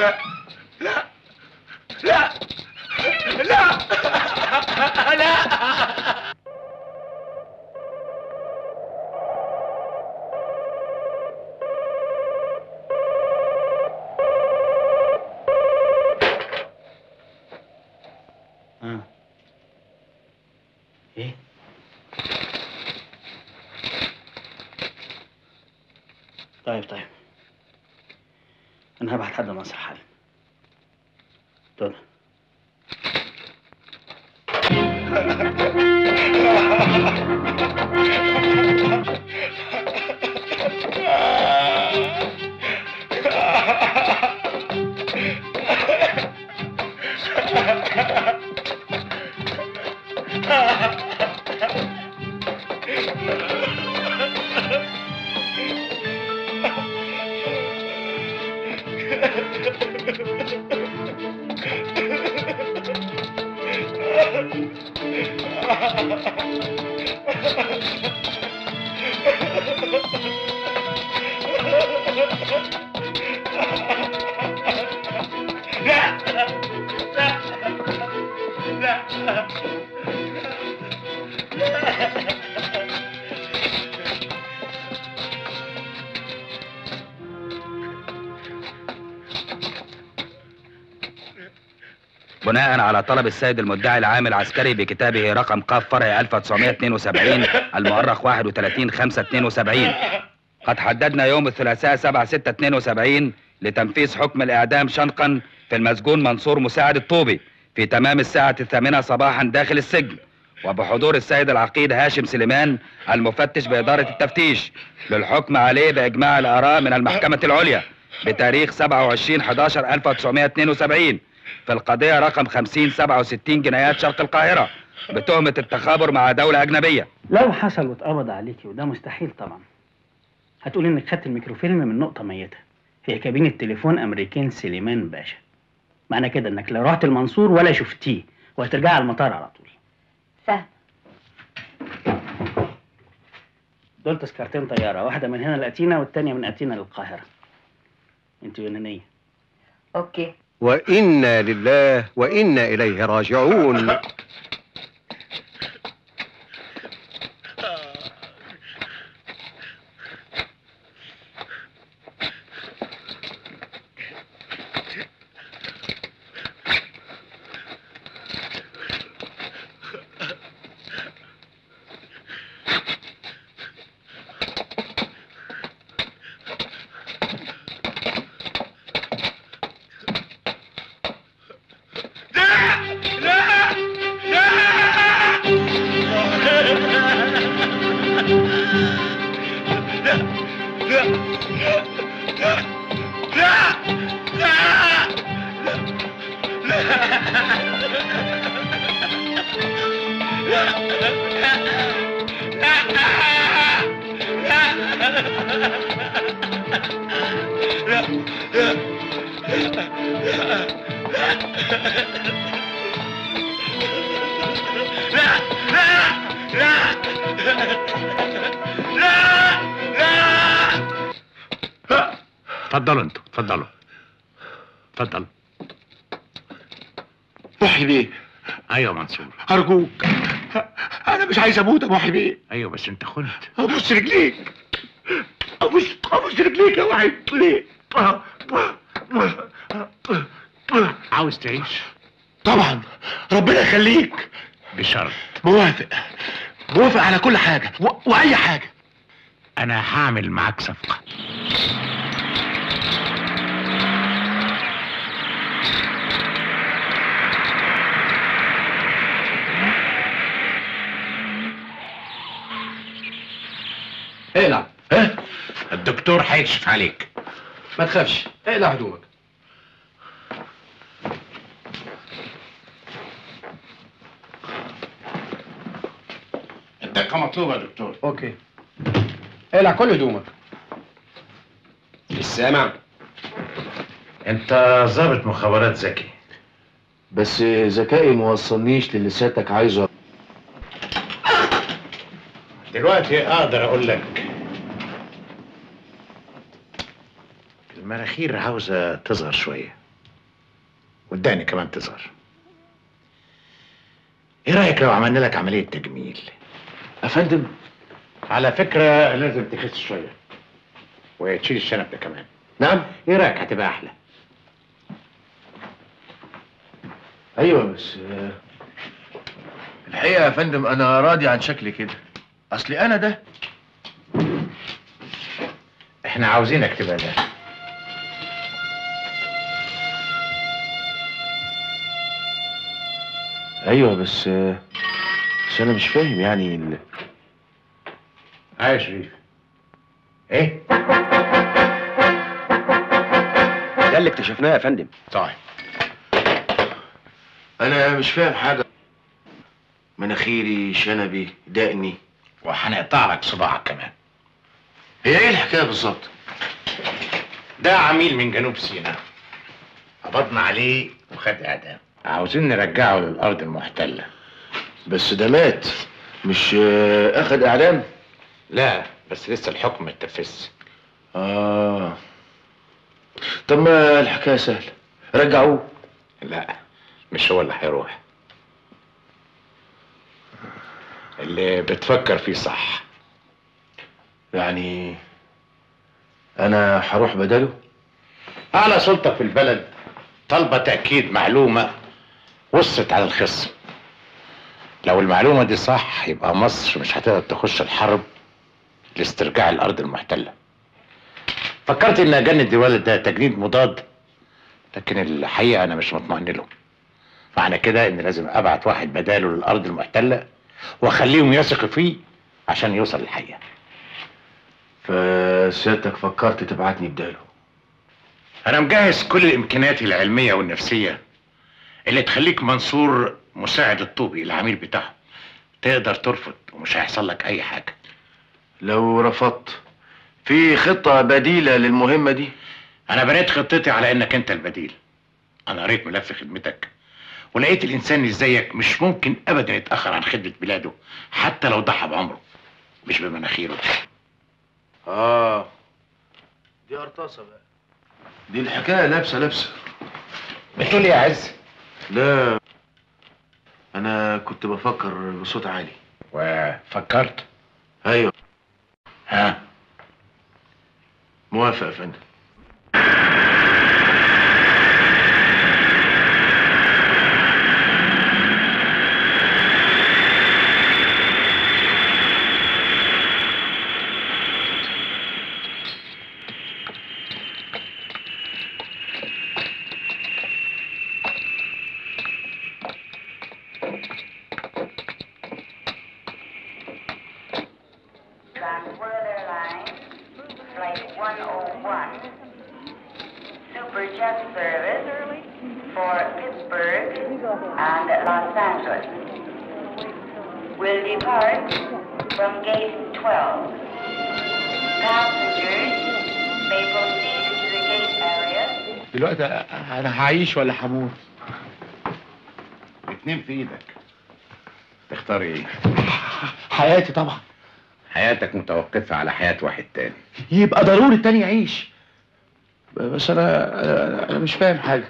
لا طلب السيد المدعي العام العسكري بكتابه رقم ق فرع 1972 المؤرخ 31 5 72 قد حددنا يوم الثلاثاء 7 6 72 لتنفيذ حكم الإعدام شنقا في المسجون منصور مساعد الطوبي في تمام الساعة الثامنة صباحا داخل السجن وبحضور السيد العقيد هاشم سليمان المفتش بإدارة التفتيش للحكم عليه بإجماع الآراء من المحكمة العليا بتاريخ 27 11 1972 في القضية رقم 50 67 جنايات شرق القاهرة بتهمة التخابر مع دولة أجنبية. لو حصل واتقبض عليكي وده مستحيل طبعا. هتقول إنك خدت الميكروفيلم من نقطة ميتة. هي كابينة تليفون أمريكان سليمان باشا. معنى كده إنك لا رحت المنصور ولا شفتيه وهترجع على المطار على طول. فاهم. دول تذكرتين طيارة واحدة من هنا لأتينا والتانية من أتينا للقاهرة. انت يونانية. أوكي. وإنا لله وإنا إليه راجعون. محي بيه. أيوه منصور. أرجوك. أنا مش عايز أموت يا محي بيه. أيوه بس أنت خنت. أبوس رجليك. أبوس أبوس رجليك يا وحيد ليه؟ عاوز تعيش؟ طبعا. ربنا يخليك. بشرط. موافق. موافق على كل حاجة. و... وأي حاجة. أنا هعمل معاك صفقة. اقلع ها؟ الدكتور هيكشف عليك. ما تخافش. اقلع هدومك. الدقه مطلوبه يا دكتور. أوكي. اقلع كل هدومك. السامع. أنت ضابط مخابرات ذكي. بس ذكائي ما وصلنيش للي سيادتك عايزه. دلوقتي أقدر أقول لك. المراخير عاوزة تصغر شوية. والدقن كمان تظهر. إيه رأيك لو عملنا لك عملية تجميل؟ أفندم؟ على فكرة لازم تخس شوية. وتشيل الشنب ده كمان. نعم. إيه رأيك؟ هتبقى أحلى. أيوه بس آه، الحقيقة يا فندم أنا راضي عن شكلي كده. أصلي أنا ده. إحنا عاوزينك تبقى ده أيوه بس بس أنا مش فاهم يعني ال... يا شريف. إيه؟ ده اللي اكتشفناه يا فندم. طيب. أنا مش فاهم حاجة. مناخيري شنبي دقني. وهنقطع لك صباعك كمان. هي إيه الحكاية بالظبط؟ ده عميل من جنوب سيناء. قبضنا عليه وخد إعدام. عاوزين نرجعه للأرض المحتلة. بس ده مات. مش أخد اعلام لا بس لسه الحكم ما اتنفذش آه. طب ما الحكاية سهلة. رجعوه؟ لا مش هو اللي هيروح. اللي بتفكر فيه صح. يعني أنا هروح بداله؟ أعلى سلطة في البلد طالبة تأكيد معلومة وصلت على الخصم. لو المعلومة دي صح يبقى مصر مش هتقدر تخش الحرب لاسترجاع الأرض المحتلة. فكرت إن أجند الولد ده تجنيد مضاد لكن الحقيقة أنا مش مطمئن له. معنى كده إن لازم أبعت واحد بداله للأرض المحتلة وأخليهم يثقوا فيه عشان يوصل للحقيقة. فسيادتك فكرت تبعتني بداله. أنا مجهز كل الإمكانيات العلمية والنفسية اللي تخليك منصور مساعد الطوبي العميل بتاعه. تقدر ترفض ومش هيحصل لك أي حاجة. لو رفضت في خطة بديلة للمهمة دي؟ أنا بنيت خطتي على إنك أنت البديل. أنا قريت ملف خدمتك. ولقيت الإنسان اللي زيك مش ممكن أبدا يتأخر عن خدمة بلاده حتى لو ضحى بعمره مش بمناخيره. آه دي قرطاسة بقى. دي الحكاية لابسة لابسة. بتقول إيه يا عز؟ لا أنا كنت بفكر بصوت عالي. وفكرت؟ أيوه. ها؟ موافق يا فندم. هعيش ولا هموت؟ اتنين في إيدك. تختار إيه؟ حياتي طبعا. حياتك متوقفة على حياة واحد تاني. يبقى ضروري التاني يعيش. بس أنا أنا, مش فاهم حاجة.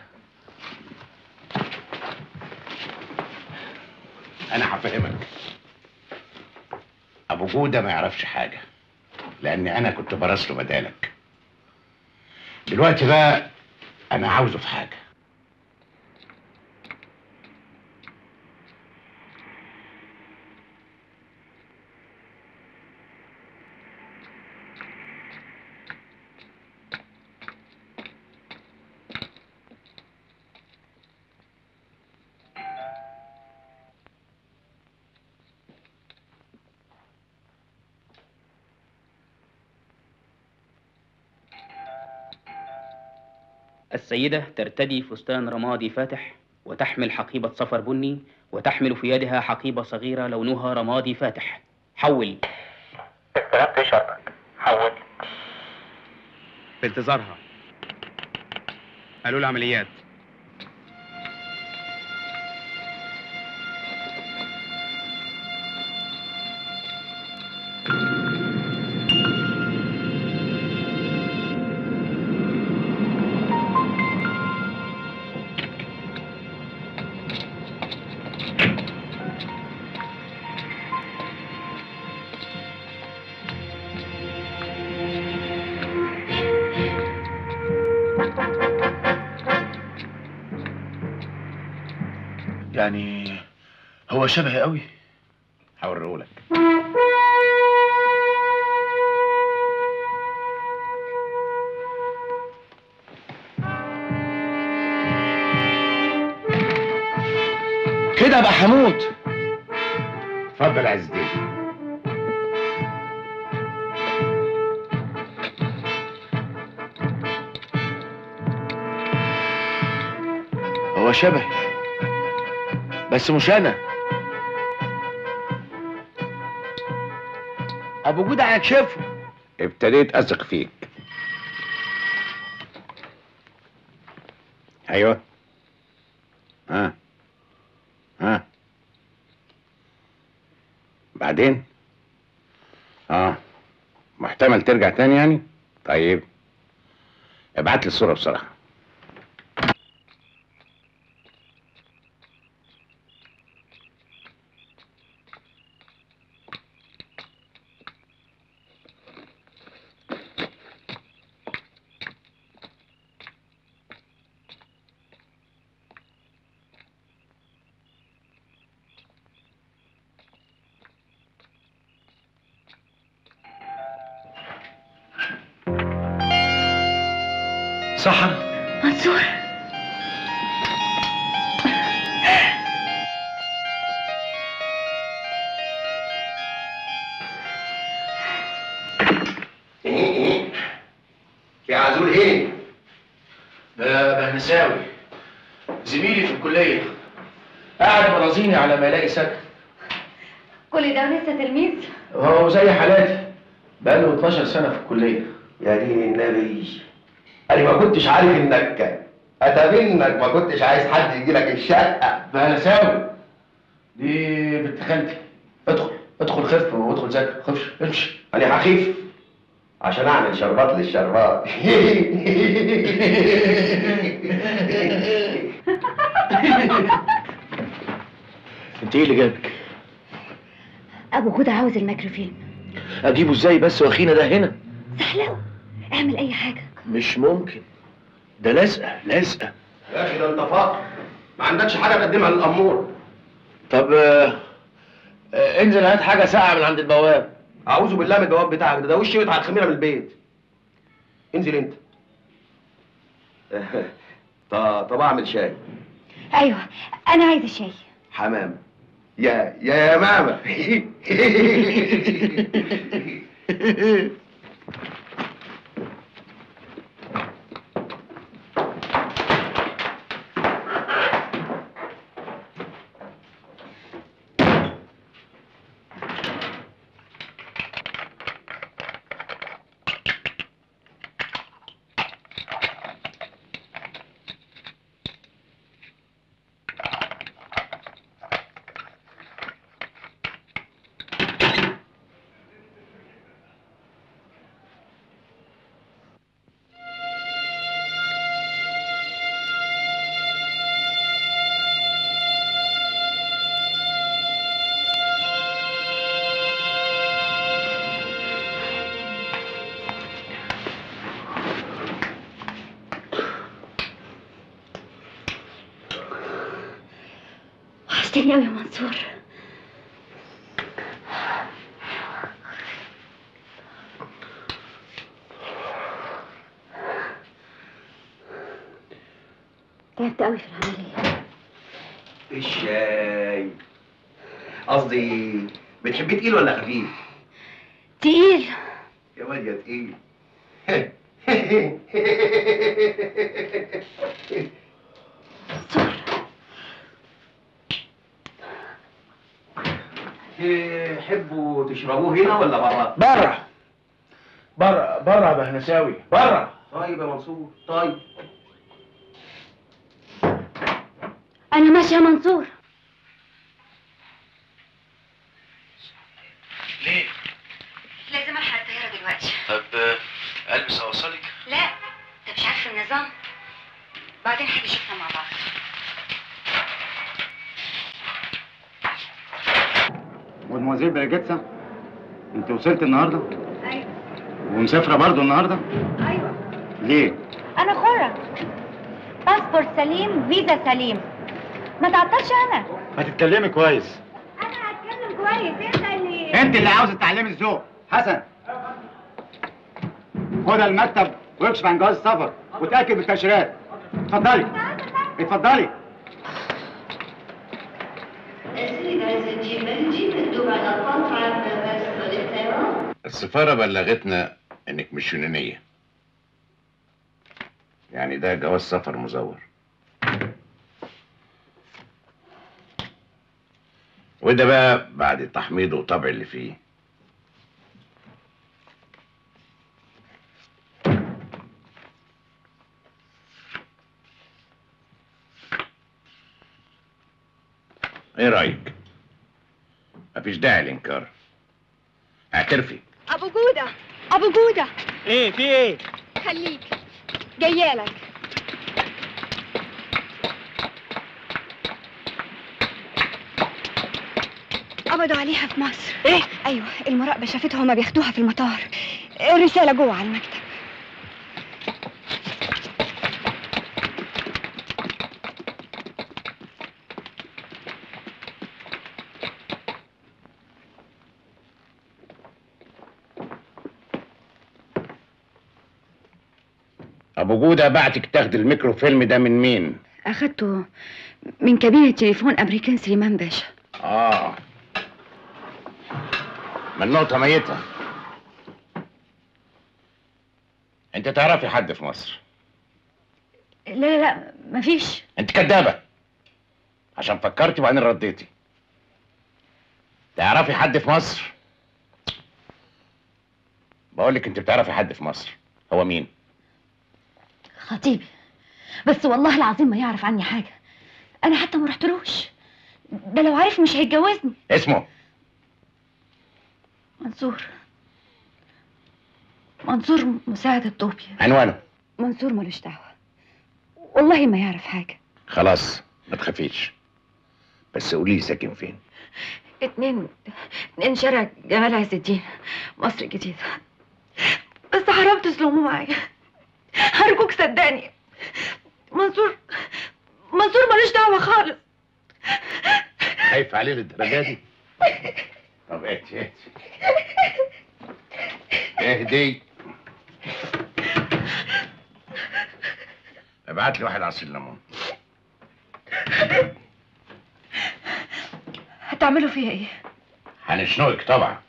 أنا هفهمك. أبو جودة ما يعرفش حاجة لأن أنا كنت براسله بدالك. دلوقتي بقى أنا عاوزه في حاجة. السيدة ترتدي فستان رمادي فاتح وتحمل حقيبة صفر بني وتحمل في يدها حقيبة صغيرة لونها رمادي فاتح. حول. استلمت شرطك حول. في انتظارها. قالوا العمليات. شبهي قوي. هوريهولك. كده ابقى هموت اتفضل يا عز الدين. هو شبهي بس مش أنا. ابو جودة هيكشفه ابتديت أثق فيك. أيوه. ها. ها. بعدين؟ آه. محتمل ترجع تاني يعني؟ طيب. ابعت لي الصورة بسرعة. صح منصور. في عزول إيه؟ ده بهنساوي. زميلي في الكلية. قاعد مرازيني على ما يلاقي سكن. كل ده ولسه تلميذ؟ هو زي حالاتي. بقاله 12 سنة في الكلية يا دين النبي أنا ما كنتش عارف إنك اتى منك ما كنتش عايز حد يجي لك الشقة. بهنساوي دي بنت خالتي. ادخل ادخل خف وادخل ذاكر خفش امشي. أنا هخيف عشان أعمل شربات للشربات. أنت إيه اللي جابك؟ أبو جودة عاوز الميكروفيلم أجيبه إزاي بس وأخينا ده هنا؟ سهلاوي اعمل أي حاجة. مش ممكن. ده لازقة لازقة يا أخي ده أنت فقر ما عندكش حاجة تقدمها للأمور. طب آه، آه، انزل هات حاجة ساقعة من عند البواب. أعوذ بالله من الجواب بتاعك ده ده وشي يقطع الخميرة من البيت. انزل أنت. طب أعمل شاي. أيوه أنا عايزة شاي. حمام. يا يا يا ماما. بتحبيه تقيل ولا خفيف؟ تقيل يا واد يا تقيل تحبوا تشربوه هنا ولا بره؟ بره بره بره يا بهنساوي بره طيب يا منصور طيب أنا ماشية يا منصور ليه؟ لازم الحق الطيارة دلوقتي طب آه، البس اوصلك لا انت مش عارف النظام بعدين حاجة شفنا مع بعض مدموزيل بريجيتسا وصلت النهارده أيوه ومسافره برضه النهارده أيوه ليه أنا حرة باسبورت سليم فيزا سليم ما تعطلش أنا ما تتكلمي كويس أنا هتكلم كويس انت اللي انت اللي عاوز تعلمي الذوق حسن خد المكتب واكشف عن جواز السفر وتاكد من التاشيرات اتفضلي اتفضلي السفارة بلغتنا إنك مش يونانية. يعني ده جواز سفر مزور. وده بقى بعد التحميض وطبع اللي فيه. إيه رأيك؟ مفيش داعي للإنكار اعترفي. أبو جودة. أبو جودة. إيه في إيه؟ خليك. جايالك قبضوا عليها في مصر. إيه؟ أيوه المراقبة شافتها وما بياخدوها في المطار. الرسالة جوه على المكتب. ابو جودة بعتك تاخد الميكروفيلم ده من مين؟ أخدته من كابينة تليفون أمريكان سليمان باشا. آه. من نقطة ميتة. أنت تعرفي حد في مصر؟ لا لا لا مفيش. أنت كدابة. عشان فكرتي وبعدين رديتي. تعرفي حد في مصر؟ بقول لك أنت بتعرفي حد في مصر. هو مين؟ خطيبي بس والله العظيم ما يعرف عني حاجة. أنا حتى ما رحتلوش. ده لو عارف مش هيتجوزني. اسمه. منصور. منصور مساعد الطوبي عنوانه. منصور ملوش دعوة. والله ما يعرف حاجة. خلاص ما تخافيش. بس قولي لي ساكن فين. اتنين اتنين شارع جمال عز الدين مصر الجديدة. بس حرام تظلموا معايا. أرجوك صدقني. منصور منصور ملوش دعوة خالص. خايف عليه للدرجة دي؟ طب اهدي اهدي اهدي ابعت لي واحد عصير ليمون هتعملوا فيها إيه؟ هنشنقك طبعا.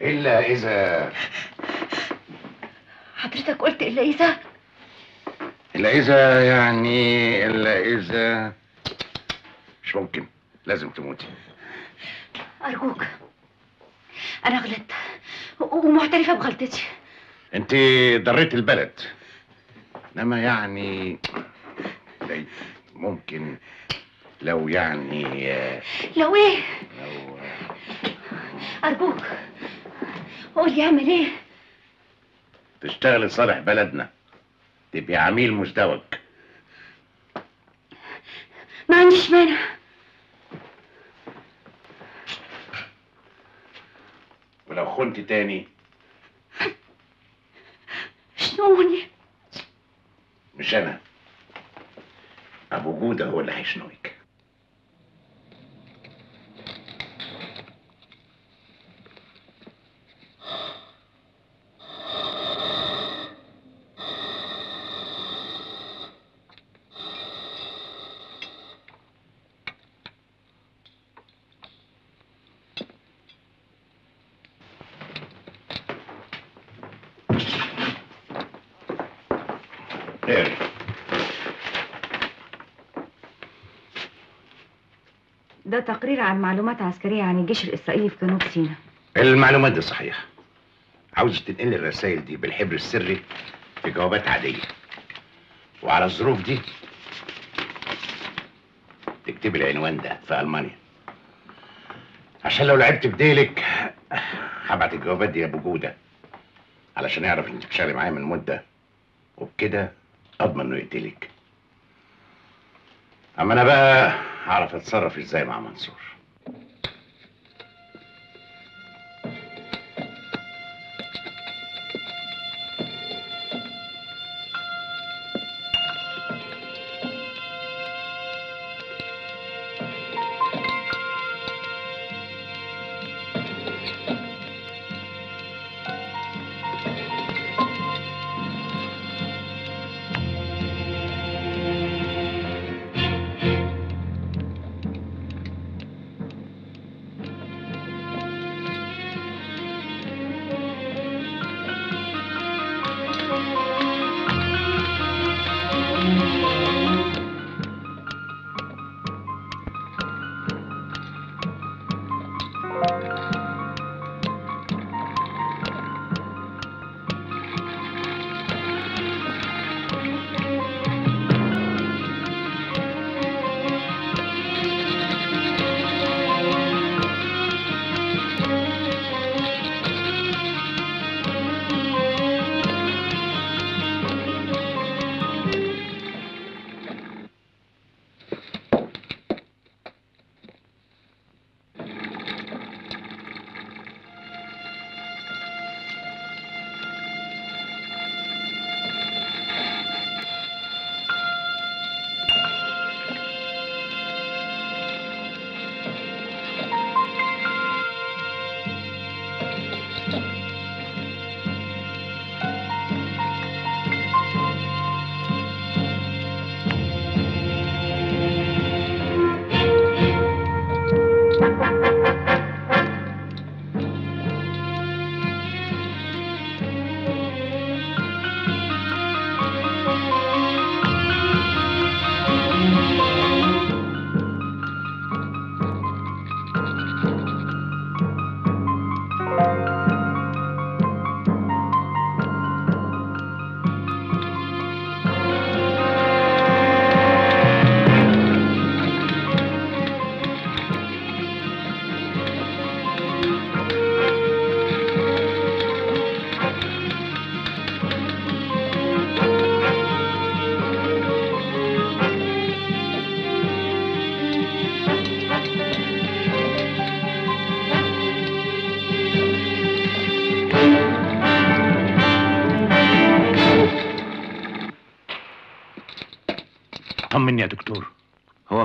إلا اذا حضرتك قلت إلا إذا؟ إلا إذا يعني إلا اذا مش ممكن لازم تموتي. أرجوك أنا غلطت ومعترفة بغلطتي. أنت ضريت البلد. إنما يعني ممكن لو يعني لو إيه؟ لو أرجوك قول لي أعمل إيه؟ تشتغل لصالح بلدنا. تبقي عميل مزدوج ما عنديش مانع. ولو خنت تاني. شنوني مش أنا. أبو جودة هو اللي هيشنقك تقرير عن معلومات عسكرية عن الجيش الإسرائيلي في جنوب سيناء. المعلومات دي صحيحة. عاوز تنقل الرسائل دي بالحبر السري في جوابات عادية. وعلى الظروف دي تكتبي العنوان ده في ألمانيا. عشان لو لعبت بديلك هبعت الجوابات دي لأبو علشان يعرف إنك بتشتغلي معايا من مدة وبكده أضمن إنه يقتلك. أما أنا بقى هعرف أتصرف إزاي مع منصور.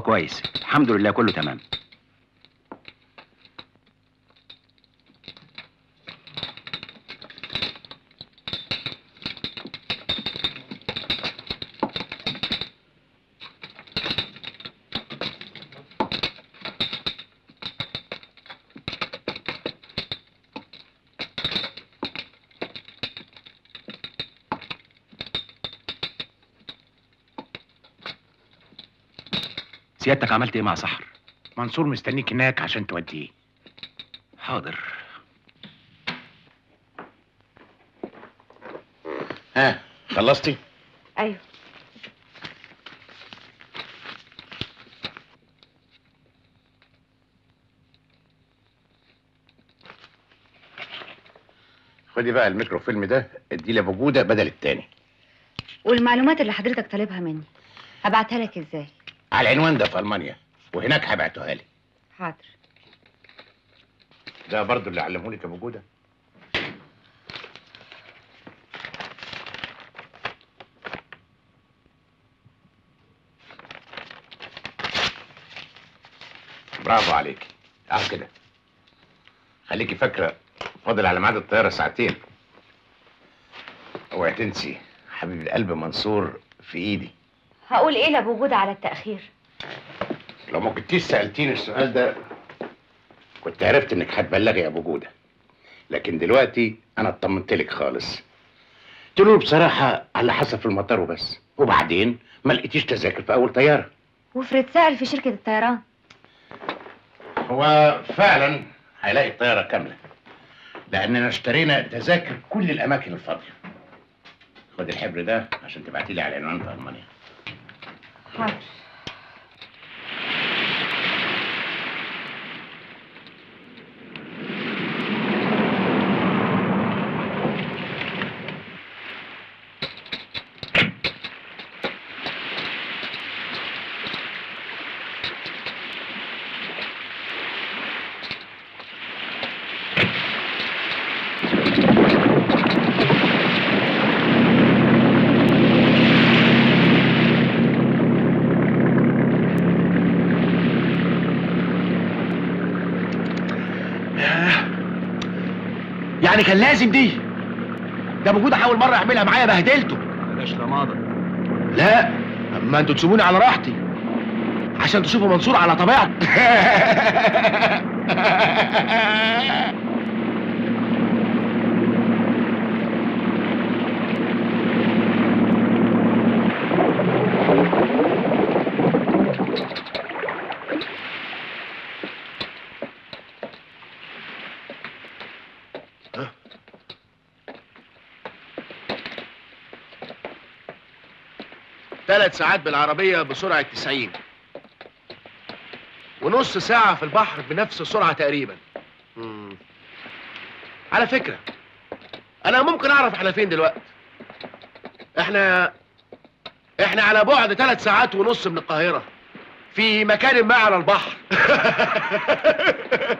كويس. الحمد لله كله تمام. سيادتك عملت إيه مع سحر؟ منصور مستنيك هناك عشان توديه. حاضر. ها خلصتي؟ أيوه. خدي بقى الميكروفيلم ده اديه لابو جودة بدل التاني. والمعلومات اللي حضرتك طالبها مني هبعتها لك إزاي؟ على العنوان ده في ألمانيا وهناك هبعتها لي. حاضر. ده برضو اللي علمهولك ابو جوده برافو عليكي آه كده. خليكي فاكرة فاضل على ميعاد الطيارة ساعتين. أوعي تنسي حبيب القلب منصور في إيدي. هقول إيه لابو جودة على التأخير؟ لو ما كنتيش سألتيني السؤال ده كنت عرفت إنك هتبلغي يا أبو جودة لكن دلوقتي أنا اطمنت لك خالص. قلت له بصراحة على حسب في المطار وبس. وبعدين ما لقيتيش تذاكر في أول طيارة. وافرض سأل في شركة الطيران. هو فعلا هيلاقي الطيارة كاملة. لأننا اشترينا تذاكر كل الأماكن الفاضية. خد الحبر ده عشان تبعتي لي على العنوان في ألمانيا. حاضر يعني كان لازم دي. ده موجود أول مرة اعملها معايا بهدلته. بلاش رماضة لا أما أنتوا تسيبوني على راحتي. عشان تشوفوا منصور على طبيعته ثلاث ساعات بالعربية بسرعة 90 ونص ساعة في البحر بنفس السرعة تقريبا. مم. على فكرة أنا ممكن أعرف إحنا فين دلوقتي؟ إحنا إحنا على بعد ثلاث ساعات ونص من القاهرة. في مكان ما على البحر.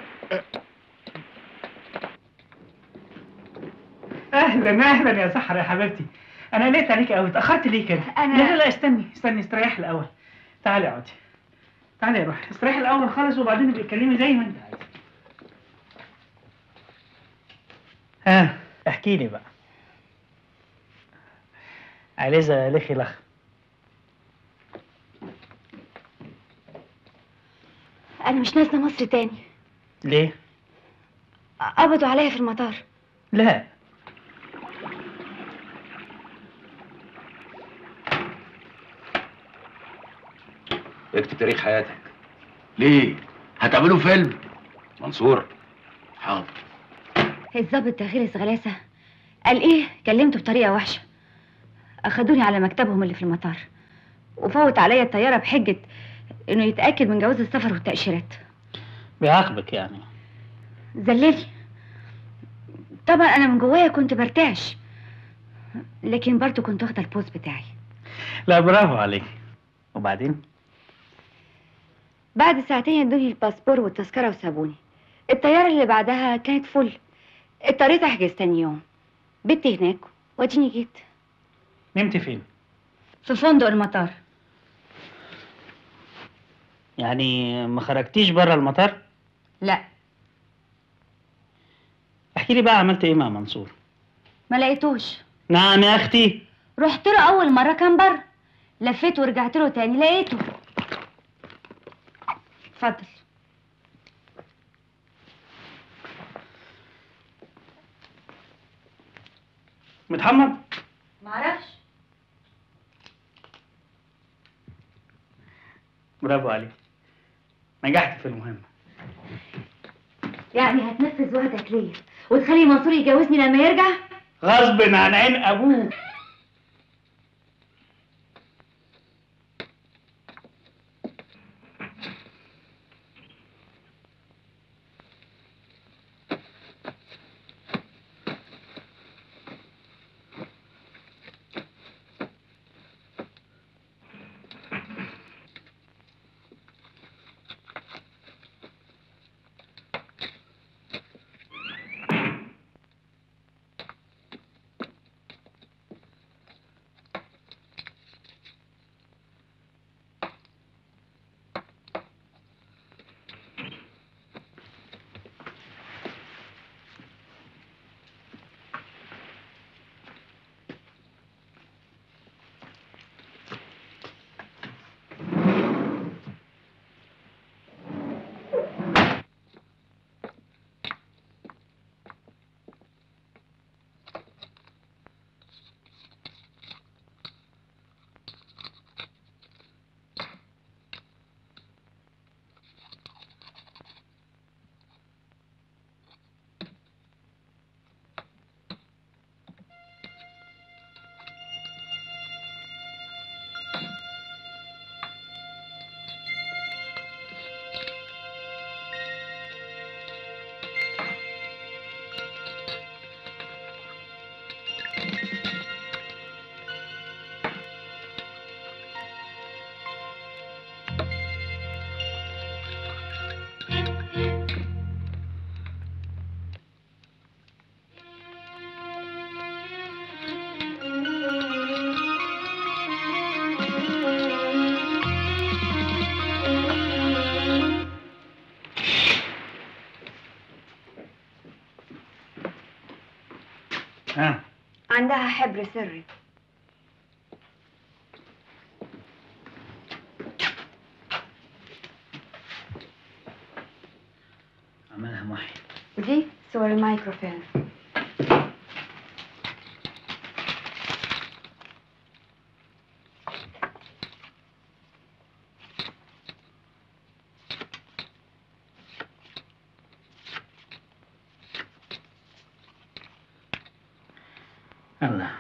أهلا أهلا يا سحر يا حبيبتي. أنا قلقت عليك قوي اتاخرت ليه كده؟ أنا- لا لا لا استني استني استريحي الأول. تعالي اقعدي. تعالي يا روحي. استريحي الأول خالص وبعدين ابقي اتكلمي زي ما انت عايزة. ها احكي لي بقى. عايزة لخي لخ. أنا مش نازلة مصر تاني. ليه؟ قبضوا عليا في المطار. لا. اكتب تاريخ حياتك. ليه؟ هتعملوا فيلم؟ منصور. حاضر. الظابط غير غلاسه قال إيه؟ كلمته بطريقة وحشة. اخدوني على مكتبهم اللي في المطار. وفوت عليا الطيارة بحجة إنه يتأكد من جواز السفر والتأشيرات. بيعاقبك يعني. ذللي طبعا أنا من جوايا كنت برتعش. لكن برضو كنت واخدة البوز بتاعي. لا برافو عليك. وبعدين؟ بعد ساعتين ادوني الباسبور والتذكرة وسابوني. الطيارة اللي بعدها كانت full. اضطريت أحجز تاني يوم. بت هناك واديني جيت. نمت فين؟ في فندق المطار. يعني ما خرجتيش بره المطار؟ لا. احكي لي بقى عملت إيه مع منصور؟ ما لقيتوش. نعم يا أختي. رحت له أول مرة كان بره لفيت ورجعت له تاني لقيته. اتفضل متحمر معرفش برافو عليك. نجحت في المهمه يعني هتنفذ وعدك ليا وتخلي منصور يجوزني لما يرجع؟ غصب عن عين أبوه. حبر سري. عملها محي. ودي صور الميكروفون الله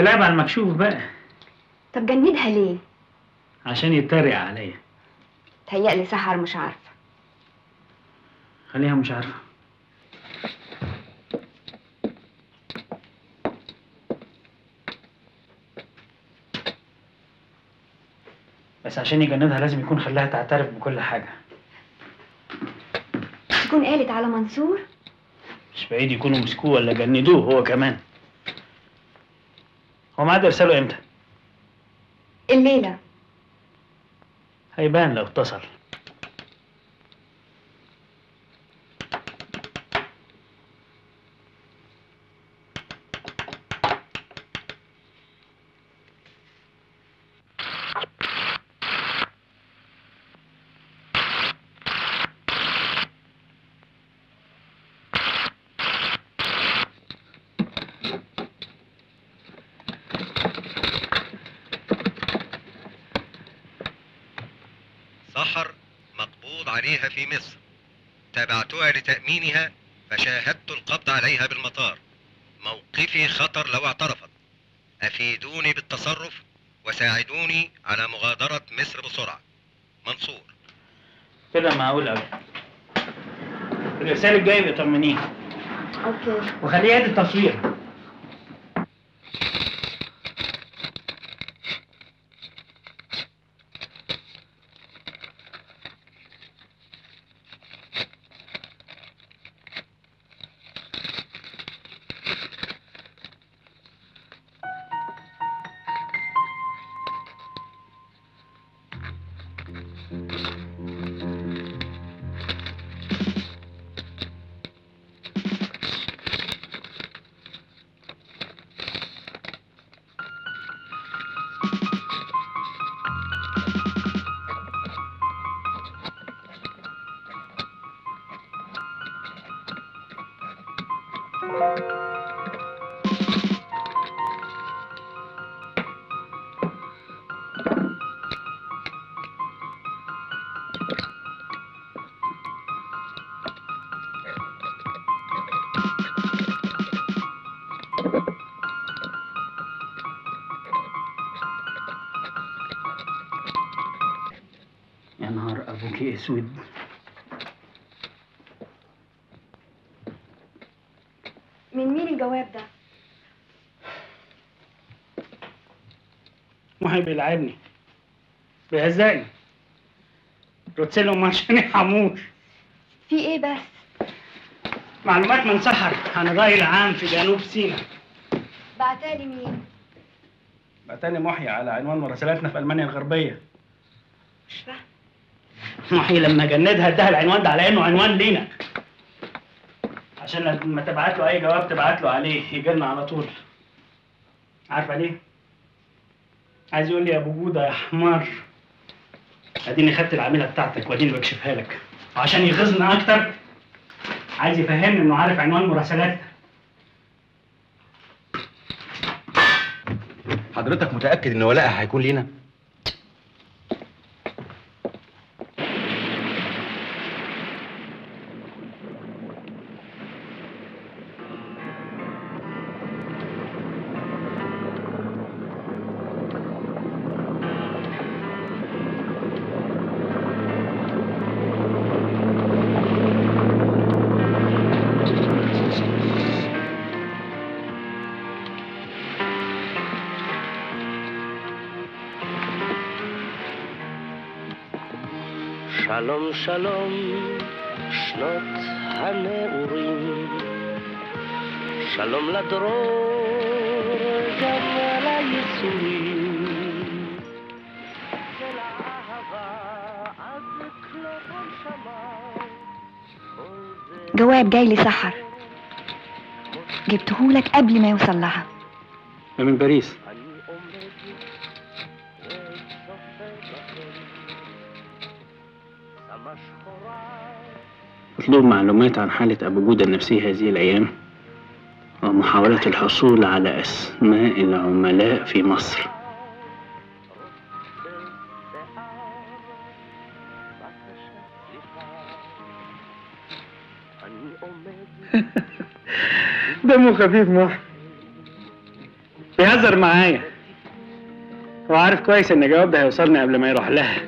ده لعب على المكشوف بقى. طب جندها ليه؟ عشان يتريق عليا. تهيألي سحر مش عارفة. خليها مش عارفة. بس عشان يجندها لازم يكون خلاها تعترف بكل حاجة. تكون قالت على منصور؟ مش بعيد يكونوا مسكوه ولا جندوه هو كمان. ميعاد ارساله إمتى؟ الليلة هيبان لو اتصل سحر مقبوض عليها في مصر لتأمينها فشاهدت القبض عليها بالمطار. موقفي خطر لو اعترفت. أفيدوني بالتصرف وساعدوني على مغادرة مصر بسرعة. منصور. كده معقول قوي الرسالة الجاية يبقى طمنيه أوكي. وخليه يعيد التصوير أبوك اسود من مين الجواب ده؟ محي بيلعبني. بيهزقني. لهم عشان يحموش في إيه بس؟ معلومات من سحر. عن الرأي العام في جنوب سيناء. بعتالي مين؟ بعتني محي على عنوان مراسلاتنا في ألمانيا الغربية. محي لما جندها اداها العنوان ده على انه عنوان لينا. عشان لما تبعت له أي جواب تبعت له عليه يجي لنا على طول. عارفه ليه عايز يقول لي يا أبو جوده يا حمار. اديني خدت العميله بتاعتك واديني بكشفها لك. وعشان يغيظنا أكتر. عايز يفهمني إنه عارف عنوان مراسلاتنا حضرتك متأكد إن ولائها هيكون لينا؟ جواب جاي لي سحر. جبتهولك قبل ما يوصل لها. من باريس. مطلوب معلومات عن حالة أبو جودة النفسية هذه الأيام ومحاولة الحصول على أسماء العملاء في مصر. دمه خفيف محي بيهزر معايا. هو عارف كويس إن الجواب ده هيوصلني قبل ما يروح لها.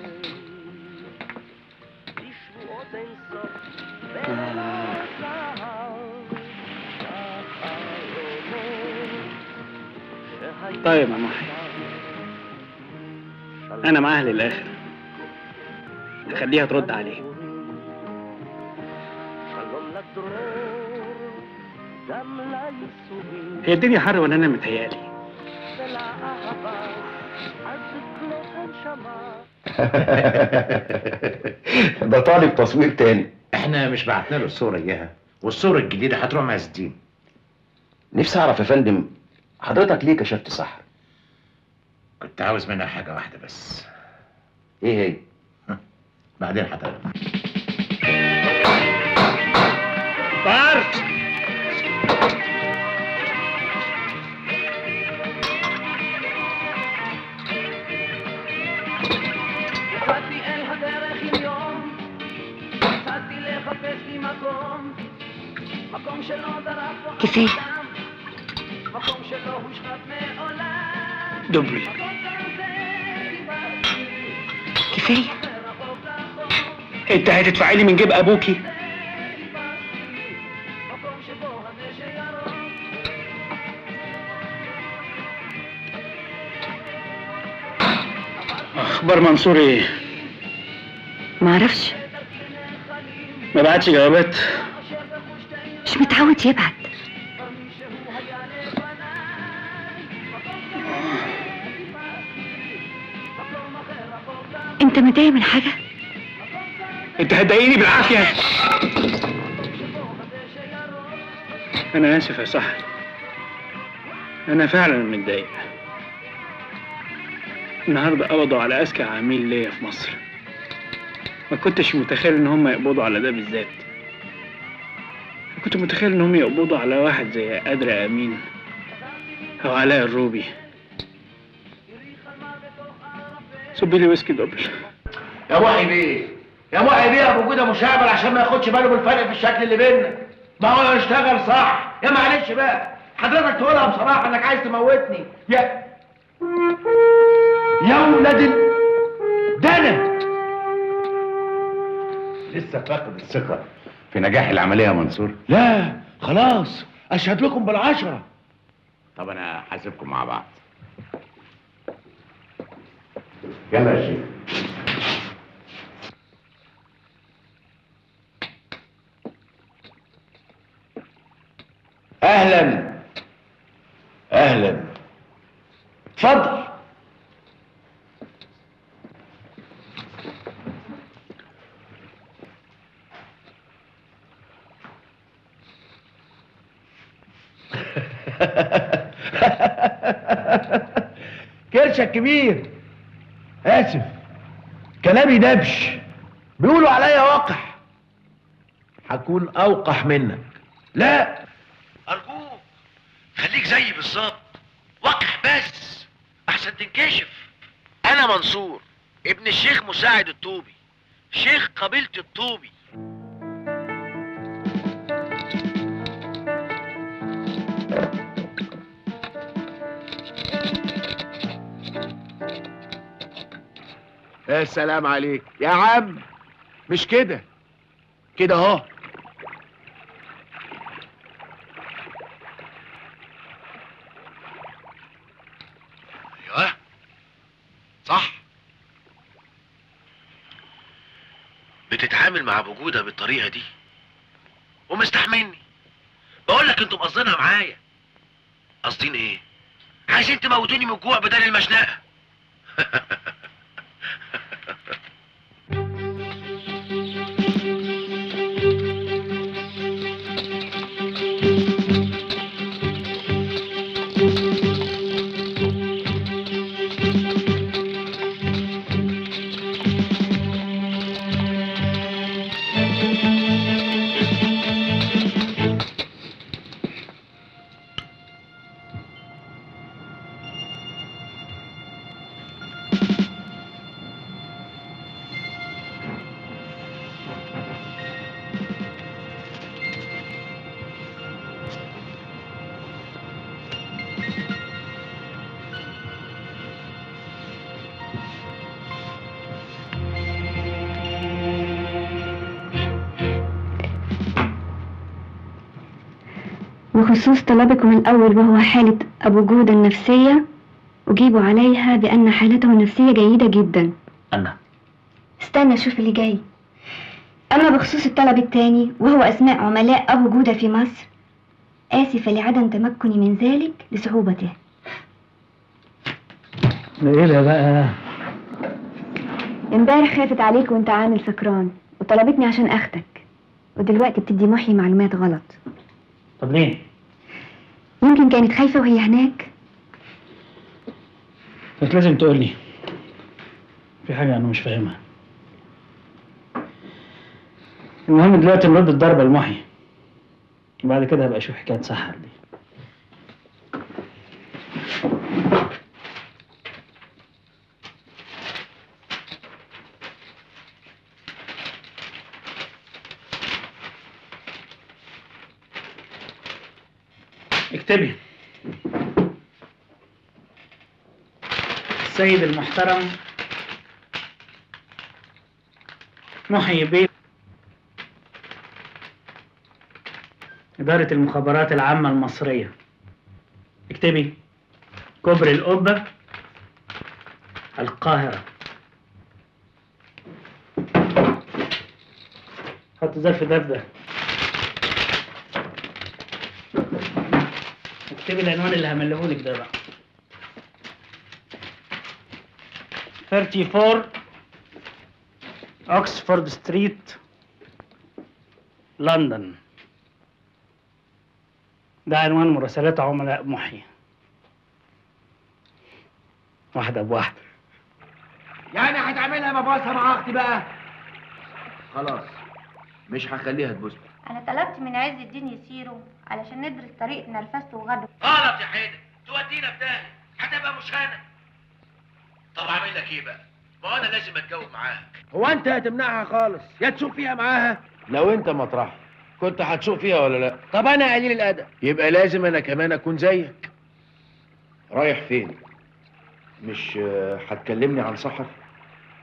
طيب يا محي. أنا معاها للآخر. خليها ترد عليه هي الدنيا حر ولا أنا متهيألي. ده طالب تصوير تاني. إحنا مش بعتنا له الصورة إياها والصورة الجديدة هتروح مع الدين نفسي أعرف يا فندم حضرتك ليه كشفت صح كنت عاوز منها حاجة واحدة بس. إيه هي؟ بعدين هتعرف بارت كفايه دبري كفايه انت هتدفعي لي من جيب أبوكي؟ أخبار منصور إيه؟ معرفش ما بعتش جوابات. مش متعود يبعت انت متضايق من حاجة انت هتضايقني بالعافية. أنا آسف يا صاحبي. أنا فعلا متضايق. النهارده قبضوا على أذكى عميل ليا في مصر. ما كنتش متخيل إن هم يقبضوا على ده بالذات. كنت متخيل إنهم يقبضوا على واحد زي قادر أمين أو علاء الروبي. صب لي ويسكي دبل يا محي بيه. يا محي بيه أبو جودة مشاغب عشان ما ياخدش باله بالفرق في الشكل اللي بيننا. ما هو يشتغل صح. يا معلش بقى. حضرتك تقولها بصراحة إنك عايز تموتني. يا يا ولاد ال... ده لسه فاقد الثقة. في نجاح العملية يا منصور؟ لا خلاص أشهد لكم بالعشرة. طب أنا حاسبكم مع بعض. يلا يا شيخ. أهلا. أهلا. اتفضل كرشك كبير آسف. كلامي دبش. بيقولوا عليا وقح. هكون أوقح منك. لا. أرجوك خليك زيي بالظبط. وقح بس أحسن تنكشف. أنا منصور ابن الشيخ مساعد الطوبي شيخ قبيلة الطوبي. يا سلام عليك. يا عم مش كده؟ كده اهو. أيوه. صح. بتتعامل مع أبو جودة بالطريقة دي. ومستحملني. بقول لك أنتوا مقصدينها معايا. قاصدين إيه؟ عايزين تموتوني من الجوع بدل المشنقة. بخصوص طلبكم الأول وهو حالة أبو جودة النفسية. أجيب عليها بأن حالته النفسية جيدة جدا. أنا. استنى شوف اللي جاي. أما بخصوص الطلب الثاني وهو أسماء عملاء أبو جودة في مصر آسفة لعدم تمكني من ذلك لصعوبته إيه ده بقى؟ امبارح خافت عليك وأنت عامل سكران وطلبتني عشان اخدك ودلوقتي بتدي محي معلومات غلط. طب ليه؟ يمكن كانت خايفة وهي هناك؟ كنت لازم تقول لي في حاجة أنا مش فاهمها. المهم دلوقتي نرد الضربة لمحي وبعد كده هبقى أشوف حكاية سحر دي. اكتبي السيد المحترم محيي بيه إدارة المخابرات العامة المصرية. اكتبي كوبري القبة القاهرة. حط ده في ده اكتبي العنوان اللي هملهولك ده بقى. 34 اوكسفورد ستريت لندن ده عنوان مراسلات عملاء محيي واحدة بواحدة. يعني هتعملها مباصة مع أختي بقى. خلاص مش هخليها تبوسني أنا طلبت من عز الدين يسيره علشان ندرس طريقة نرفزته وغدره غلط يا حيدر. تودينا في داهيه هتبقى مش أنا طب أعمل لك إيه بقى؟ ما أنا لازم اتجاوب معاها هو أنت هتمنعها خالص؟ يا تسوق فيها معاها؟ لو أنت مطرحها كنت هتسوق فيها ولا لأ؟ طب أنا قليل الأدب. يبقى لازم أنا كمان أكون زيك. رايح فين؟ مش هتكلمني عن سحر؟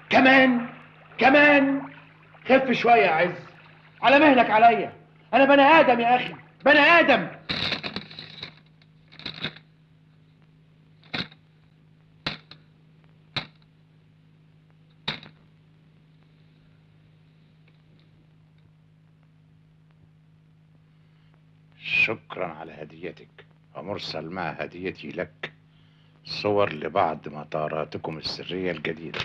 كمان كمان. خف شوية يا عز. على مهلك عليا. أنا بني آدم يا أخي بني آدم. شكرا على هديتك. ومرسل مع هديتي لك صور لبعض مطاراتكم السرية الجديدة.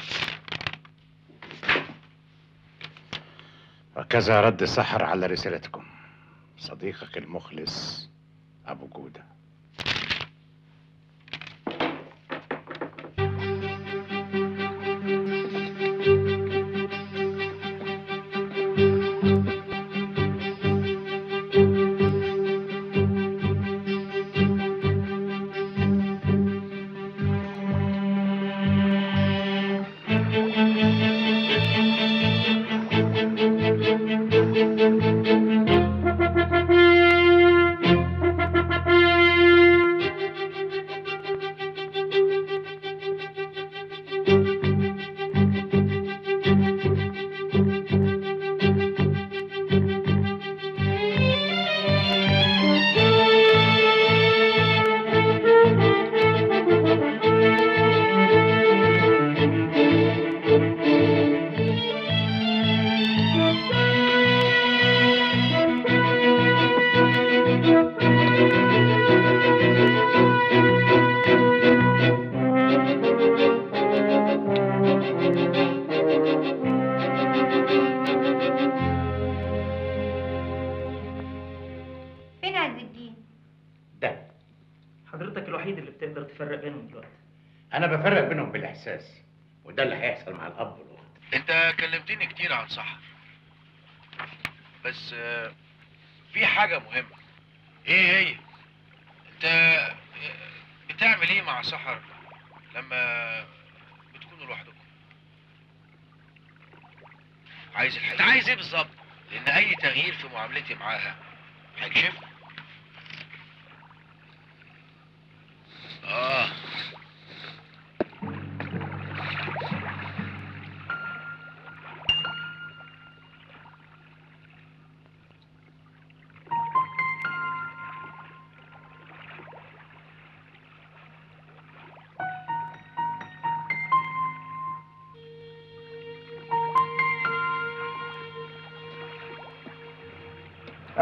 وكذا رد سحر على رسالتكم. صديقك المخلص أبو جودة.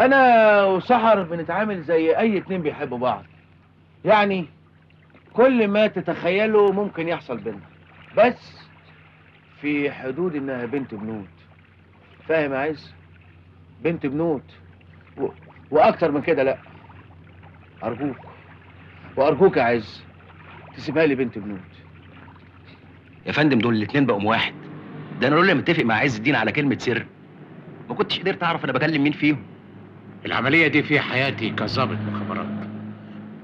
أنا وسحر بنتعامل زي أي اتنين بيحبوا بعض. يعني كل ما تتخيله ممكن يحصل بينا. بس في حدود إنها بنت بنوت. فاهم يا عز بنت بنوت. و... وأكتر من كده لأ. أرجوك. وأرجوك يا عز تسيبها لي بنت بنوت. يا فندم دول الاتنين بقوا واحد ده أنا لولا متفق مع عز الدين على كلمة سر. ما كنتش قدرت أعرف أنا بكلم مين فيهم. العملية دي في حياتي كظابط مخابرات.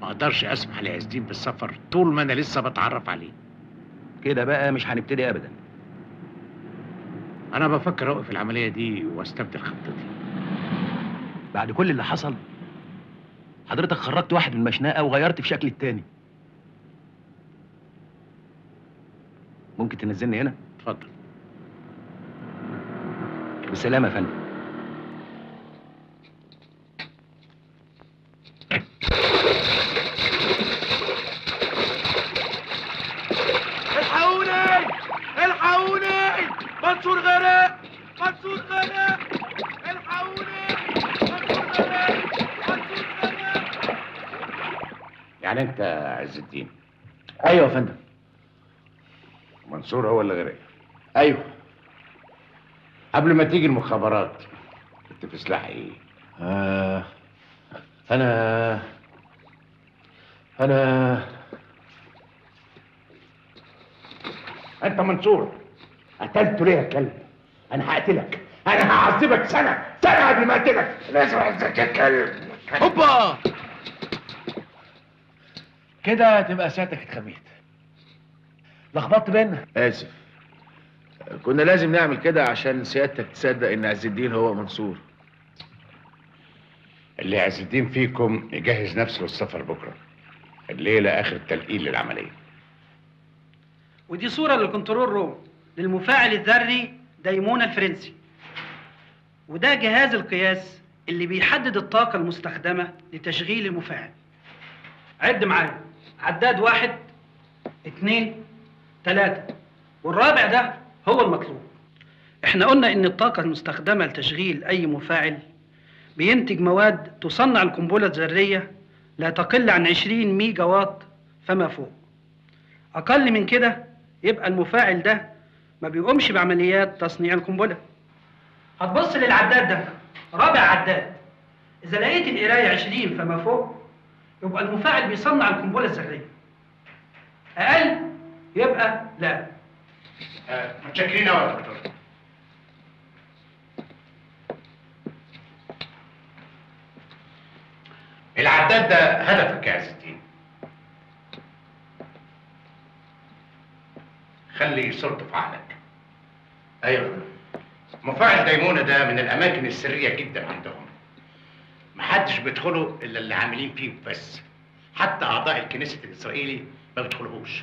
ما أقدرش اسمح لعز الدين بالسفر طول ما أنا لسه بتعرف عليه. كده بقى مش هنبتدي ابدا. أنا بفكر اوقف العملية دي واستبدل خطتي. بعد كل اللي حصل حضرتك خرجت واحد من المشنقه وغيرت في شكل التاني. ممكن تنزلني هنا؟ اتفضل. بالسلامه يا فندم الحقوني الحقوني منصور غرق منصور غرق الحقوني منصور غرق منصور غرق يعني انت عز الدين. أيوه يا فندم. منصور هو اللي غرق. أيوه. قبل ما تيجي المخابرات كنت في سلاح إيه؟ آه أنا أنا أنت منصور قتلته ليه يا كلب؟ أنا هقتلك أنا هعذبك سنة سرعة دي ما كده لازم عايزك اتكلم هوبا! كده تبقى ساعتك اتخبيت. لخبطت بينا؟ آسف. كنا لازم نعمل كده عشان سيادتك تصدق إن عز الدين هو منصور. اللي عز الدين فيكم يجهز نفسه للسفر بكرة. الليلة آخر تلقين للعملية. ودي صورة للكنترول روم للمفاعل الذري دايمونا الفرنسي. وده جهاز القياس اللي بيحدد الطاقة المستخدمة لتشغيل المفاعل. عد معايا. عداد واحد اتنين تلاتة والرابع ده هو المطلوب إحنا قلنا إن الطاقة المستخدمة لتشغيل أي مفاعل بينتج مواد تصنع القنبلة الذرية لا تقل عن 20 ميجا واط فما فوق. أقل من كده يبقى المفاعل ده ما بيقومش بعمليات تصنيع القنبلة هتبص للعداد ده. رابع عداد. إذا لقيت القراية 20 فما فوق يبقى المفاعل بيصنع القنبلة الذرية. أقل يبقى لا. متشكرين يا دكتور. العداد ده هدفك يا عز خلي صورته في عقلك. أيوه. مفاعل دايمونة ده من الأماكن السرية جدا عندهم. محدش بيدخله إلا اللي عاملين فيه بس حتى أعضاء الكنيسة الإسرائيلي ما بيدخلوهوش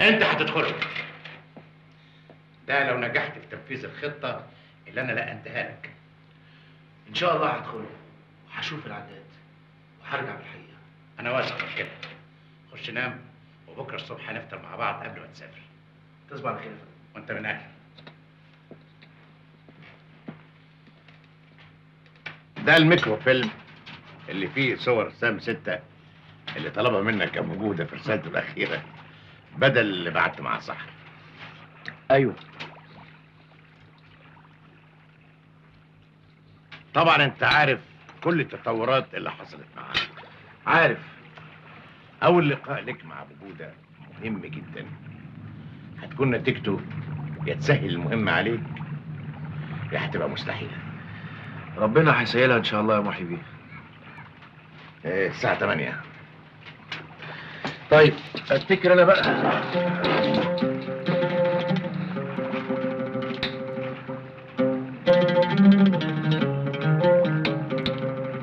أنت هتدخله. ده لو نجحت في تنفيذ الخطة اللي أنا لقنتها لك. إن شاء الله هدخله. وهشوف العداد وهرجع بالحقيقة. أنا واثق من كده. خش نام وبكرة الصبح هنفطر مع بعض قبل ما تسافر. تصبح على خير. وأنت من أهلي ده الميكرو فيلم اللي فيه صور سام ستة اللي طلبها منك ابو جودة في رسالته الأخيرة بدل اللي بعت مع صاحبي أيوه. طبعا أنت عارف كل التطورات اللي حصلت معاه عارف أول لقاء لك مع أبو جودة مهم جدا. هتكون نتيجته يا تسهل المهمة عليك يا هتبقى مستحيلة. ربنا هيسهلها إن شاء الله يا محي بيه. إيه، الساعة 8 طيب أفتكر أنا بقى.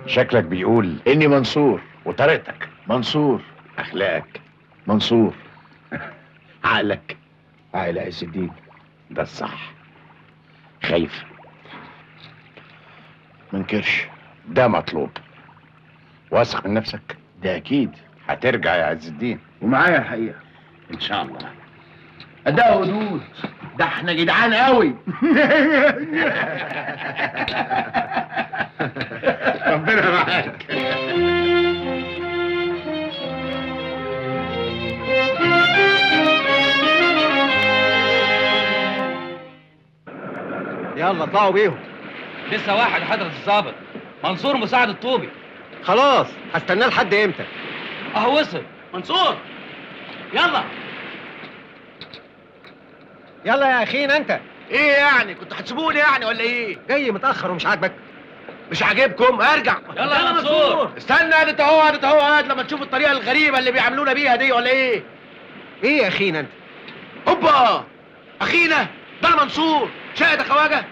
شكلك بيقول إني منصور وطريقتك منصور. اخلاقك منصور. عقلك. عائلة عز الدين. ده الصح. خايف. منكرش ده مطلوب. واثق من نفسك؟ ده أكيد. هترجع يا عز الدين. ومعايا الحقيقة. إن شاء الله. أداء ودود. ده إحنا جدعان قوي ربنا معاك. يلا اطلعوا بيهم. لسه واحد حضرة الظابط منصور مساعد الطوبي. خلاص هستناه لحد إمتى؟ أهو وصل. منصور! يلا. يلا يا اخينا أنت. إيه يعني؟ كنتوا هتسيبوني يعني ولا إيه؟ جاي متأخر ومش عاجبك. مش عاجبكم؟ أرجع. يلا يا منصور. استنى ادي أهو ادي أهو لما تشوف الطريقة الغريبة اللي بيعاملونا بيها دي ولا إيه؟ إيه يا اخينا أنت؟ هوبا! أخينا ده منصور. شاهد يا خواجه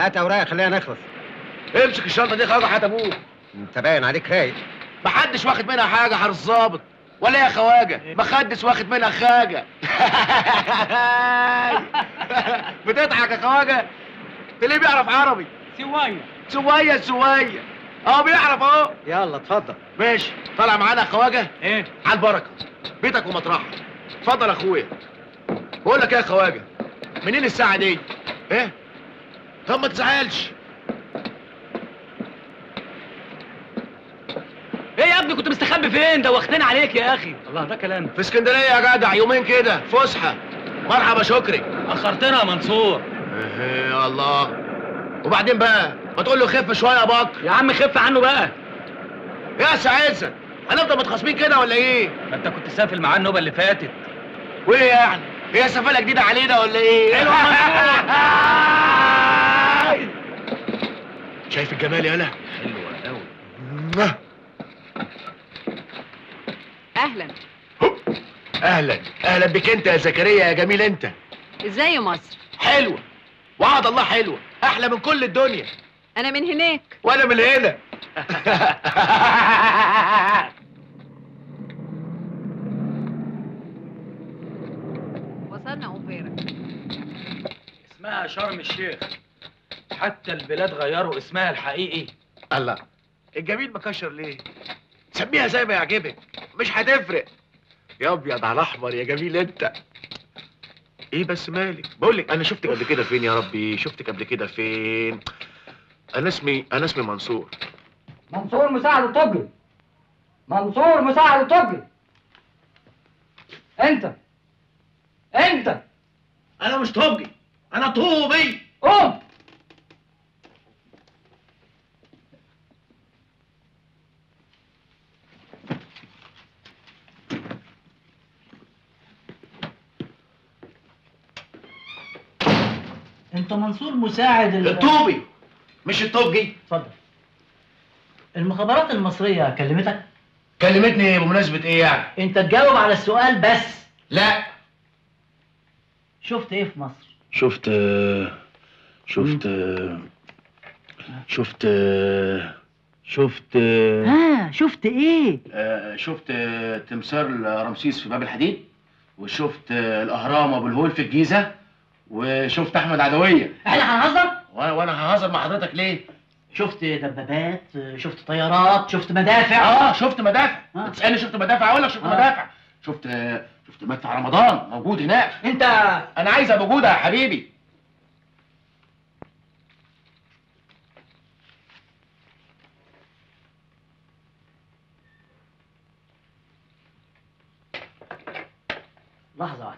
هات اوراق خلينا نخلص. امسك الشنطة دي يا خواجه حتى أبوك. انت باين عليك رايق محدش واخد منها حاجة حارس الظابط ولا يا خواجة محدش واخد منها حاجة بتضحك يا خواجة؟ انت ليه بيعرف عربي. سواية سوية سوية أهو بيعرف أهو. يلا اتفضل. ماشي. طالع معانا يا خواجة؟ إيه؟ على البركة. بيتك ومطرحك. اتفضل يا أخويا. بقول لك إيه يا خواجة؟ منين الساعة دي؟ إيه؟ طب ما تزعلش. إيه يا ابني كنت مستخبي فين؟ دوختنا عليك يا أخي. الله ده كلام. في اسكندرية يا جدع يومين كده. فسحة. مرحبا شكري. أخرتنا يا منصور. إيه يا الله. وبعدين بقى ما تقول له خف شوية يا بكر يا عم خف عنه بقى. يا سعيد هنفضل متخاصمين كده ولا إيه؟ ما انت كنت سافل معاه النوبة اللي فاتت. وإيه يعني؟ هي سفاله جديدة علينا ولا إيه؟ شايف الجمال يالا حلوة قوي أهلا. أهلا. أهلا بك أنت يا زكريا يا جميل أنت. إزاي يا مصر؟ حلوة. وعد الله حلوة. أحلى من كل الدنيا. أنا من هناك. وأنا من هنا. وصلنا اوبيرا اسمها شرم الشيخ. حتى البلاد غيروا اسمها الحقيقي. الله. الجميل مكشر ليه؟ سميها زي ما يعجبك. مش هتفرق. يا أبيض على احمر يا جميل أنت. إيه بس مالك؟ بقول لك أنا شفتك قبل كده فين يا ربي؟ شفتك قبل كده فين؟ أنا اسمي أنا اسمي منصور. منصور مساعد الطبي منصور مساعد الطبي أنت. أنت. أنا مش طبي أنا طوبي. قوم انت منصور مساعد ال- الطوبي مش الطبجي اتفضل المخابرات المصرية كلمتك؟ كلمتني بمناسبة إيه يعني؟ أنت تجاوب على السؤال بس لا شفت إيه في مصر؟ شفت شفت شفت شفت ها شفت إيه؟ آه، شفت آه، تمثال رمسيس في باب الحديد وشفت آه، الأهرام أبو الهول في الجيزة وشفت أحمد عدوية. إحنا هنهزر؟ وأنا وأنا ههزر مع حضرتك ليه؟ شفت دبابات شفت طيارات شفت مدافع. آه شفت مدافع. تسألني شفت مدافع أقول لك شفت آه. مدافع. شفت آه، شفت مدفع رمضان موجود هناك. انت أنا عايز ابقى موجوده يا حبيبي. لحظة.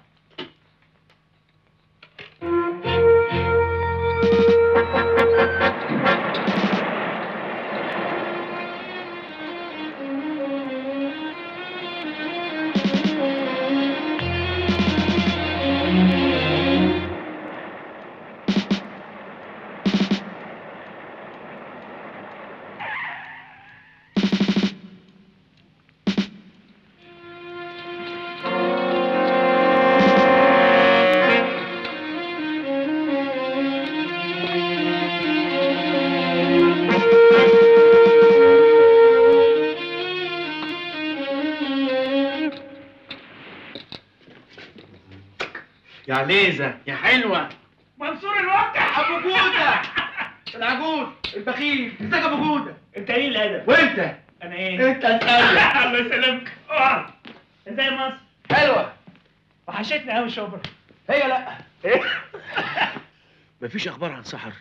مفيش أخبار عن سحر.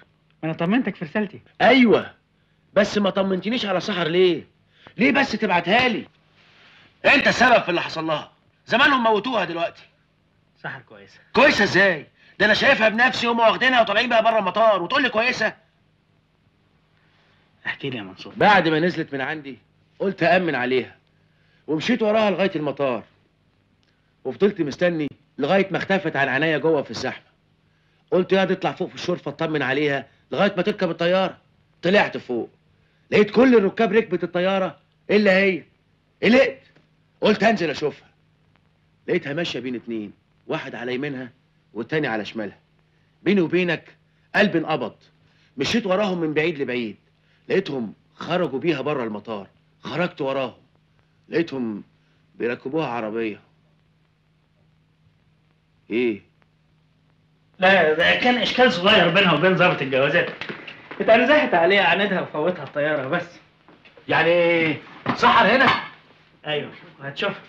أنا طمنتك في رسالتي. أيوه. بس ما طمنتنيش على سحر ليه؟ ليه بس تبعتها لي؟ أنت السبب في اللي حصل لها. زمانهم موتوها دلوقتي. سحر كويسة. كويسة إزاي؟ ده أنا شايفها بنفسي هم واخدينها وطالعين بيها بره المطار. وتقول لي كويسة؟ احكي لي يا منصور. بعد ما نزلت من عندي قلت أأمن عليها. ومشيت وراها لغاية المطار. وفضلت مستني لغاية ما اختفت عن عينيا جوه في الزحمة. قلت يا تطلع فوق في الشرفة اطمن عليها لغاية ما تركب الطيارة. طلعت فوق. لقيت كل الركاب ركبت الطيارة. إلا هي؟ قلقت. قلت هنزل أشوفها. لقيتها ماشية بين اتنين. واحد على يمينها والتاني على شمالها. بيني وبينك قلبي انقبض. مشيت وراهم من بعيد لبعيد. لقيتهم خرجوا بيها بره المطار. خرجت وراهم. لقيتهم بيركبوها عربية. إيه؟ لا ده كان إشكال صغير بينها وبين ضابط الجوازات. اتنزحت عليها عندها وفوتها الطيارة بس. يعني سحر هنا؟ أيوه هتشوفها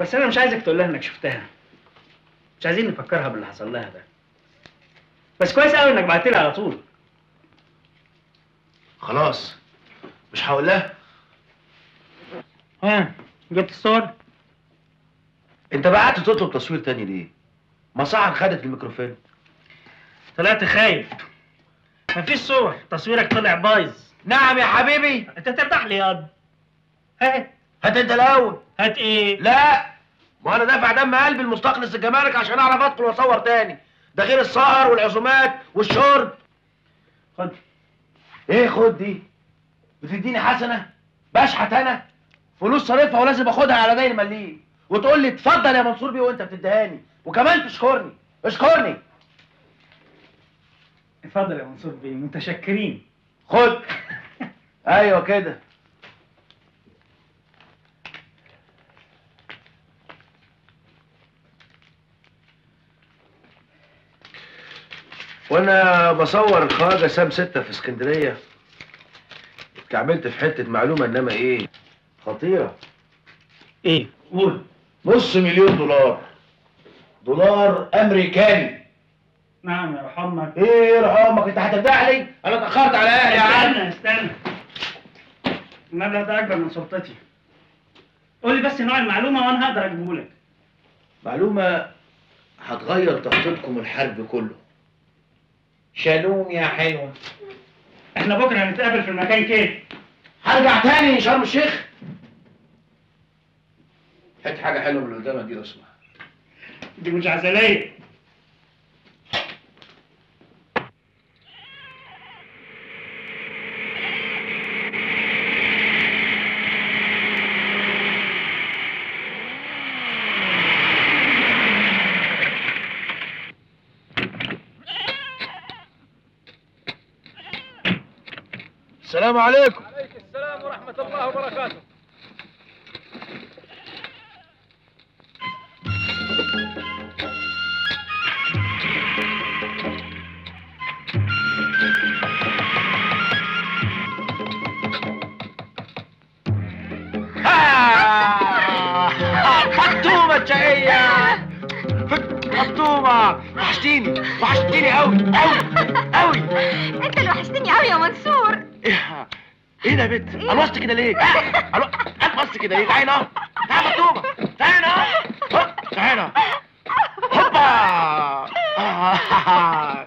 بس أنا مش عايزك تقول لها إنك شفتها. مش عايزين نفكرها باللي حصل لها ده. بس كويس قوي إنك بعت لي على طول. خلاص. مش هقول لها؟ ها جبت الصور؟ أنت بقى قعدت تطلب تصوير تاني ليه؟ سحر خدت الميكروفون. طلعت خايف. مفيش صور. تصويرك طلع بايظ. نعم يا حبيبي. انت ترتاح لي ياض هات هات انت الأول. هات إيه؟ لا. ما أنا دافع دم قلبي المستخلص الجمارك عشان اعرف ادخل واصور تاني. ده غير السهر والعزومات والشرب. خد. إيه خد دي؟ بتديني حسنة؟ بشحت أنا؟ فلوس صارفها ولازم اخدها على باقي المليم. وتقول لي اتفضل يا منصور بيه وانت بتديهاني وكمان تشكرني. اشكرني. اتفضل يا منصور بيه متشكرين. خد. أيوه كده. وأنا بصور الخواجه سام ستة في اسكندرية. اتكعبلت في حتة معلومة انما إيه؟ خطيرة. إيه؟ قول. نص مليون دولار. دولار أمريكاني. نعم يا رحمك. إيه يا أمك أنت هتدعي لي؟ أنا اتأخرت على أهلي يا عم. استنى استنى. المبلغ ده اكبر من سلطتي. قول لي بس نوع المعلومة وأنا هقدر اجيبه لك معلومة هتغير تخطيطكم الحرب كله. شالوم يا حلوة. إحنا بكرة هنتقابل في المكان كيف؟ هرجع تاني شرم الشيخ. هات حاجة حلوة من اللي قدامك دي سمحت. دي مش عسليه السلام عليكم. عليك السلام ورحمة الله وبركاته. وحشتيني. وحشتيني قوي قوي قوي انت اللي وحشتني قوي يا منصور. إيه إيه ده يا بنت؟ قلوصت كده ليه؟ قلوصت كده ليه؟ تعالي اهو تعالي فطومة تعالي اهو اهو هوبا. آه.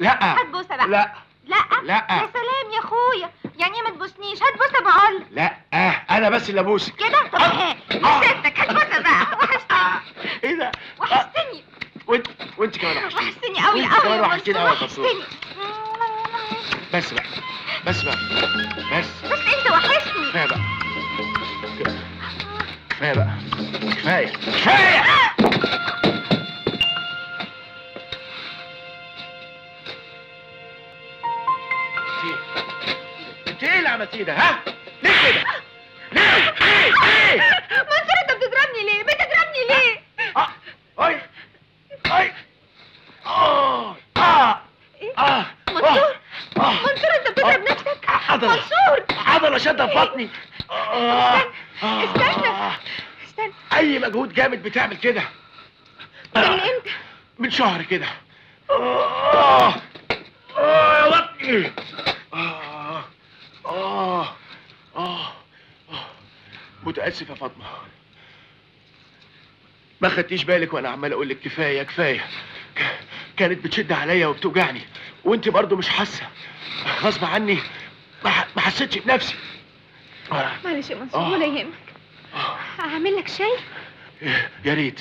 لا. هات بوسه بقى. لا. لا. لا. يا سلام يا اخويا. يعني إيه ما تبوسنيش. هات بوسه بقول. لا. آه. أنا بس اللي أبوسك. كده؟ طب إيه؟ نسيتك هات بوسه بقى وحشتني إيه ده وحشتني وانت وانت كمان وحشتيني وحشتني قوي وانت قوي كمان يا وحشتيني منصور يا فطومة وحشتني بس بقى بس بقى. شهر كده آه. آه يا بطني آه. آه. آه. آه. متأسف يا فاطمة ما خدتيش بالك وأنا عمال أقول لك كفاية كفاية ك- كانت بتشد عليا وبتوجعني وأنت برضو مش حاسة غصب عني ما حسيتش بنفسي آه. معلش يا منصور آه. ولا يهمك اعمل لك شاي يا ريت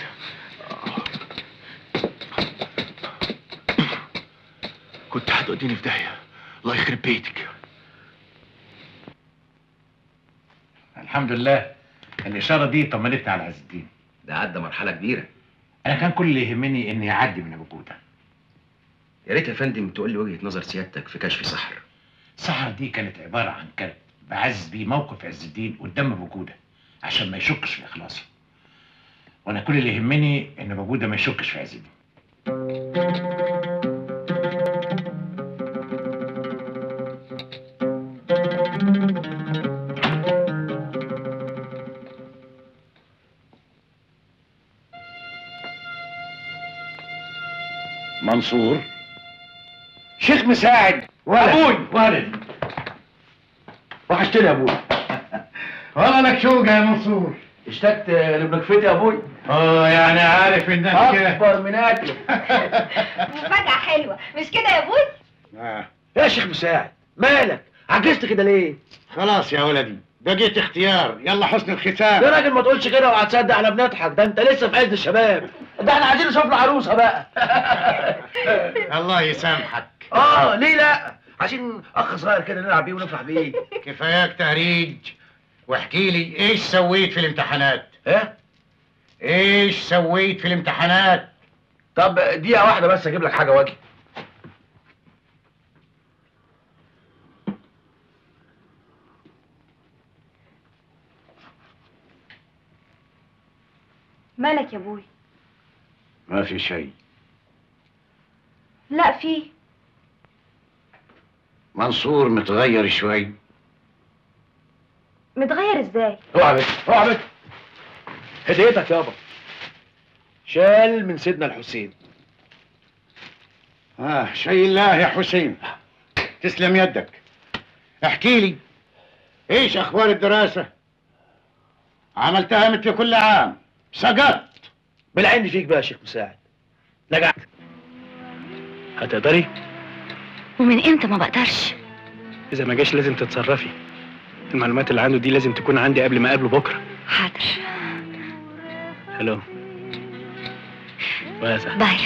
كنت هتوديني في داهية. الله يخرب بيتك. الحمد لله. الإشارة دي طمنتني على عز الدين. ده عدى مرحلة كبيرة. أنا كان كل اللي يهمني إني أعدي من أبو جودة يا ريت يا فندم تقول لي وجهة نظر سيادتك في كشف سحر. سحر دي كانت عبارة عن كلب بعز بيه موقف عز الدين قدام أبو جودة عشان ما يشكش في إخلاصه. وأنا كل اللي يهمني إن أبو جودة ما يشكش في عز الدين. منصور. شيخ مساعد أبوي. ولد. وحشتني يا أبوي. والله لك شوقة يا منصور. اشتقت لابنك يا أبوي؟ آه يعني عارف انك كده. أكبر من اكله مفاجأة حلوة. مش كده يا أبوي؟ آه. يا شيخ مساعد مالك؟ عجزت كده ليه؟ خلاص يا ولدي. بقيت اختيار. يلا حسن الختام. يا راجل ما تقولش كده وهتصدق إحنا بنضحك ده انت لسه في عز الشباب. ده إحنا عايزين نشوف له عروسة بقى. الله يسامحك. آه ليه لا؟ عايزين أخ صغير كده نلعب بيه ونفرح بيه. كفاياك تهريج. واحكي لي إيش سويت في الامتحانات؟ إيه؟ إيش سويت في الامتحانات؟ طب دقيقة واحدة بس أجيب لك حاجة وأجي. مالك يا أبوي ما في شيء. لا في. منصور متغير شوي. متغير إزاي؟ اوعى بت اوعى بت هديتك يابا. شال من سيدنا الحسين. آه شيء الله يا حسين. تسلم يدك. احكي لي إيش أخبار الدراسة؟ عملتها مثل كل عام. سقطت بالعين فيك بقى يا شيخ مساعد. لجعت هتقدري؟ ومن إمتى ما بقدرش؟ إذا ما جاش لازم تتصرفي. المعلومات اللي عنده دي لازم تكون عندي قبل ما أقابله بكرة. حاضر. هلو. واسع باي.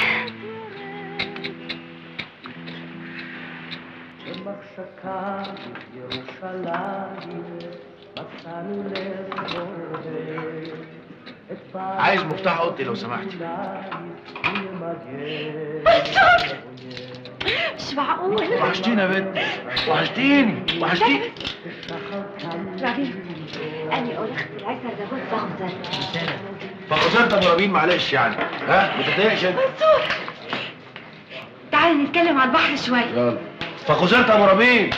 عايز مفتاح اوضتي لو سمحت مش معقول. وحشتيني يا بنت وحشتيني. وحشتيني ربيع أنا قول أختي العسل ده كنت بخزر فخسرت أبو ربيع معلش يعني. ها؟ ما تتضايقش أنت. منصور! تعالى نتكلم على البحر شوية. يلا. فخسرت أبو ربيع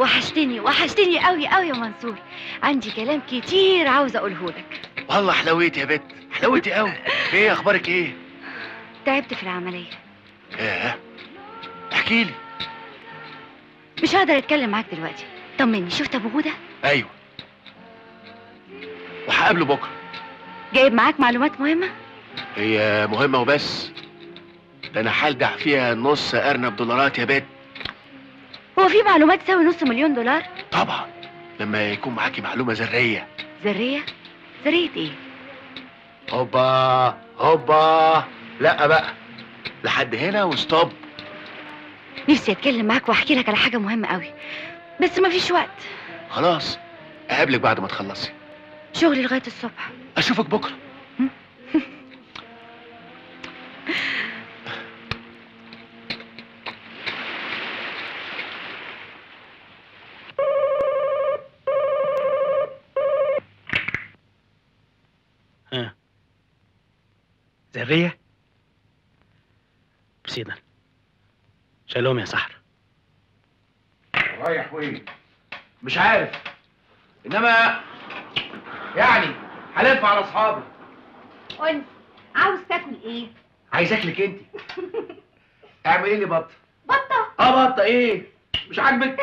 وحشتني وحشتني قوي قوي يا منصور. عندي كلام كتير عاوزه أقوله لك. والله حلويتي يا بنت حلويتي قوي. إيه أخبارك إيه؟ تعبت في العملية. إيه احكي لي. مش هقدر اتكلم معاك دلوقتي. طمني شفت ابو هدى أيوه. وهقابله بكرة. جايب معاك معلومات مهمة؟ هي مهمة وبس. ده أنا هلدع فيها نص ارنب دولارات يا بنت هو في معلومات تساوي نص مليون دولار؟ طبعا. لما يكون معاكي معلومة ذرية. ذرية؟ ذريه إيه؟ هوبا هوبا. لا بقى. لحد هنا وستوب. نفسي أتكلم معاك وأحكي لك على حاجة مهمة قوي. بس مفيش وقت. خلاص أقابلك بعد ما تخلصي. شغلي لغاية الصبح. أشوفك بكرة. ذرية بسيطة شالوم يا سحر. رايح وين مش عارف. إنما يعني هلف على أصحابي. قول عاوز تاكل إيه؟ عايز أكلك أنت. اعملي لي بطة؟ بطة. آه بطة إيه؟ مش عاجبك؟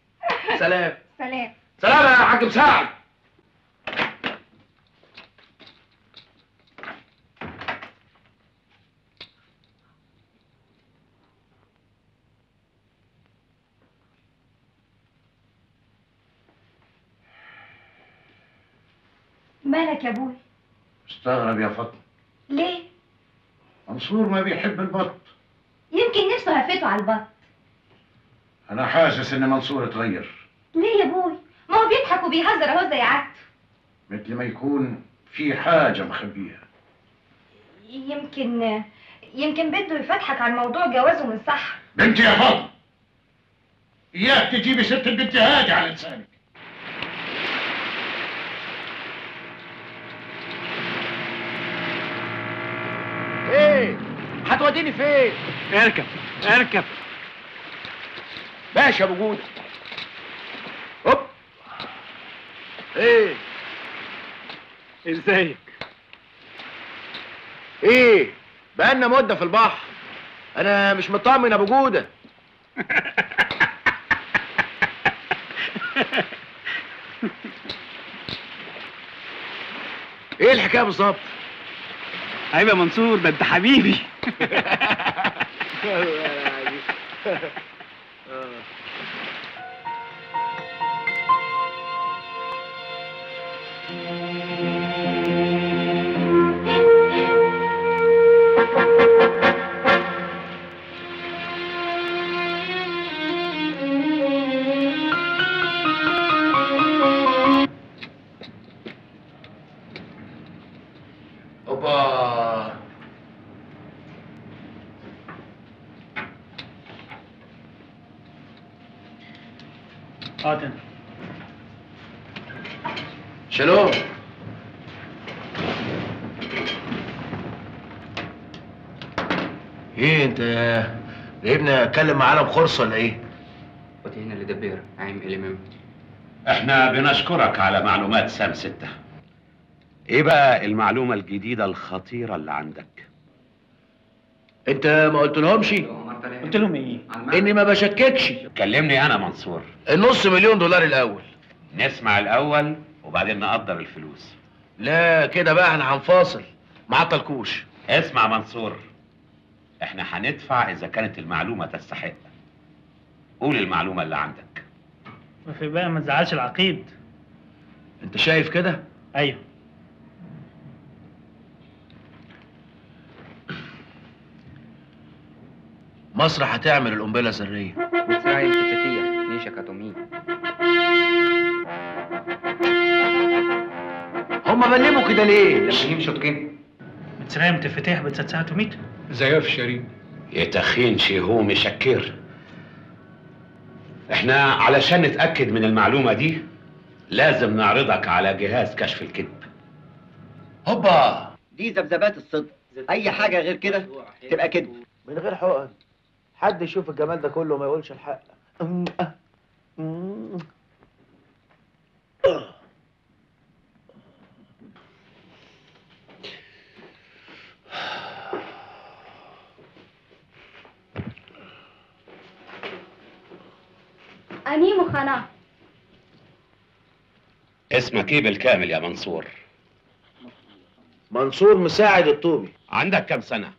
سلام. سلام. سلام يا حاج مساعد. مالك يا أبوي؟ استغرب يا فاطمة. ليه؟ منصور ما بيحب البط. يمكن نفسه هفته على البط. أنا حاسس إن منصور اتغير. ليه يا أبوي؟ ما هو بيضحك وبيهزر أهو زي عادته مثل ما يكون في حاجة مخبيها يمكن يمكن بده يفتحك عن موضوع جوازه من صح. بنتي يا فاطمة إياك تجيبي ست البنت هادي على لسانك إيه هتوديني فين؟ اركب اركب. ماشي يا ابو هوب. إيه؟ ازيك؟ إيه بقالنا مدة في البحر. أنا مش مطمن ابو جوده. إيه الحكاية بالظبط؟ عيب يا منصور ده أنت حبيبي. آه تمام شالوم إيه أنت جايبني اتكلم معانا بخرص ولا إيه؟ وتهنا لدبير عام الإمام إحنا بنشكرك على معلومات سام ستة. إيه بقى المعلومة الجديدة الخطيرة اللي عندك؟ أنت ما قلتلهمش؟ قلت لهم إيه؟ إني ما بشككش. كلمني أنا منصور. النص مليون دولار الأول. نسمع الأول وبعدين نقدر الفلوس. لا كده بقى إحنا هنفاصل. ما عطلكوش. اسمع منصور. إحنا هندفع إذا كانت المعلومة تستحق. قول المعلومة اللي عندك. في بقى ما تزعلش العقيد. أنت شايف كده؟ أيوه. مصر هتعمل القنبلة الذريه بتساعد تفتيح نيشك هما بلموا كده ليه؟ لما شوطكين بتساهم تفتيح بتساتساه اتوميك زياف الشريف شي هو مشكر إحنا علشان نتأكد من المعلومة دي لازم نعرضك على جهاز كشف الكذب. هوبا! دي ذبذبات الصدق. أي حاجة غير كده تبقى كذب. من غير حقن. حد يشوف الجمال ده كله وما يقولش الحق. أني مخنا اسمك إيه بالكامل يا منصور. منصور مساعد الطوبي عندك كم سنة؟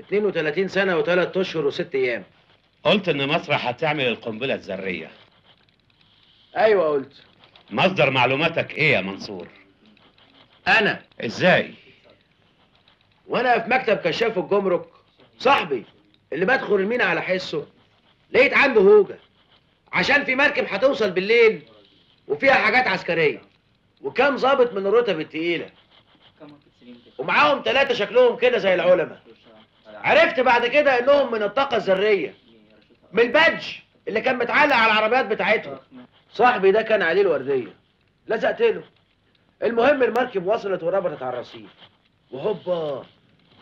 32 سنة وثلاث أشهر وست أيام. قلت إن مصر هتعمل القنبلة الذرية. أيوه قلت. مصدر معلوماتك إيه يا منصور؟ أنا. إزاي؟ وأنا في مكتب كشاف الجمرك. صاحبي اللي بدخل المينا على حسه. لقيت عنده هوجة. عشان في مركب هتوصل بالليل وفيها حاجات عسكرية وكام ظابط من الرتب التقيلة. ومعاهم ثلاثة شكلهم كده زي العلماء. عرفت بعد كده إنهم من الطاقة الذرية من البادج اللي كان متعلق على العربيات بتاعتهم. صاحبي ده كان عليه الوردية. لزقت له المهم المركب وصلت وربطت على الرصيف. وهوبا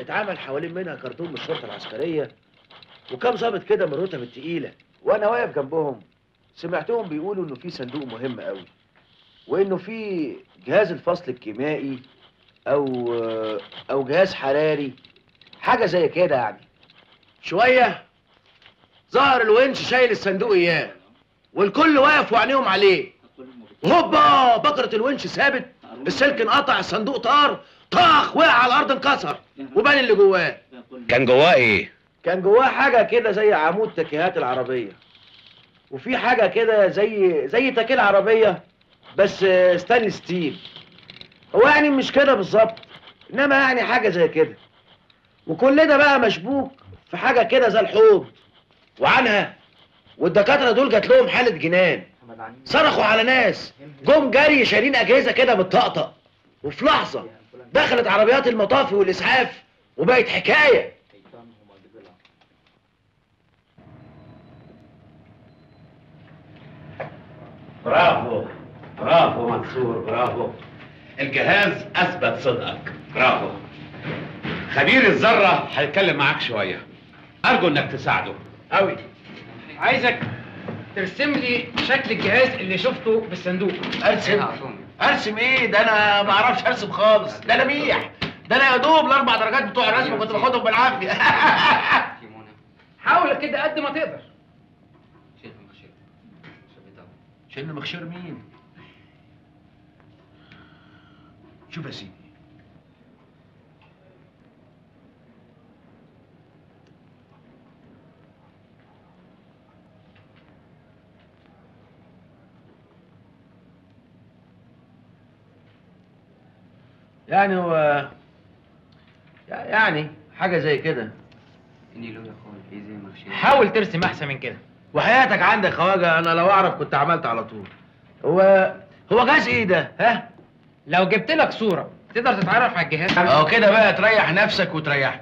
اتعمل حوالين منها كرتون من الشرطة العسكرية وكام ظابط كده من الرتب التقيلة. وأنا واقف جنبهم. سمعتهم بيقولوا إنه في صندوق مهم قوي وإنه في جهاز الفصل الكيميائي أو أو جهاز حراري حاجة زي كده يعني. شوية. ظهر الونش شايل الصندوق إياه. والكل واقف وعينيهم عليه. هوبا! بكرة الونش ثابت. السلك انقطع الصندوق طار. طخ وقع على الأرض انكسر. وبان اللي جواه. كان جواه إيه؟ كان جواه حاجة كده زي عمود تكيهات العربية. وفي حاجة كده زي زي تكيه العربيه بس stainless steel. هو يعني مش كده بالظبط إنما يعني حاجة زي كده. وكل ده بقى مشبوك في حاجة كده زي الحوض. وعنها والدكاترة دول جات لهم حالة جنان. صرخوا على ناس. جم جري شايلين أجهزة كده بتطقطق وفي لحظة دخلت عربيات المطافي والإسعاف وبقت حكاية. برافو. برافو منصور. برافو. الجهاز أثبت صدقك. برافو. خبير الذرة هيتكلم معاك شوية. أرجو إنك تساعده. قوي عايزك ترسم لي شكل الجهاز اللي شفته بالصندوق. أرسم؟ أرسم إيه؟ ده أنا ما أعرفش أرسم خالص. ده أنا ميح. ده أنا يا دوب الأربع درجات بتوع الرسم كنت باخدهم بالعافية. حاول كده قد ما تقدر. شيل مخشير مين؟ شوف يا سيدي. يعني هو يعني حاجة زي كده. حاول ترسم أحسن من كده. وحياتك عندك خواجة أنا لو أعرف كنت عملت على طول. هو هو جهاز إيه ده؟ ها؟ لو جبت لك صورة تقدر تتعرف على الجهاز؟ أهو كده بقى تريح نفسك وتريحني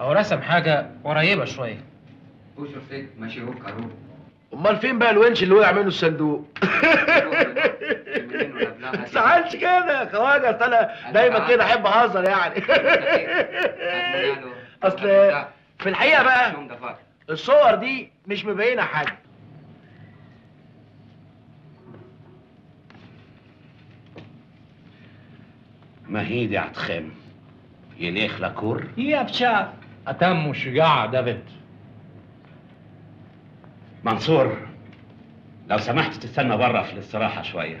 أو رسم حاجة قريبة شوية. بوشر سيد ماشي هو كارو أمال فين بقى الونش اللي وقع منه الصندوق؟ زعلش كده يا خواجه أصل أنا دايما كده أحب أهزر يعني. أصل في الحقيقة بقى الصور دي مش مبينة حاجة. ما هي دي عتخام يليخ لكور هي بشاف أتم شجاع دافيد. منصور لو سمحت تستنى بره في الاستراحة شوية.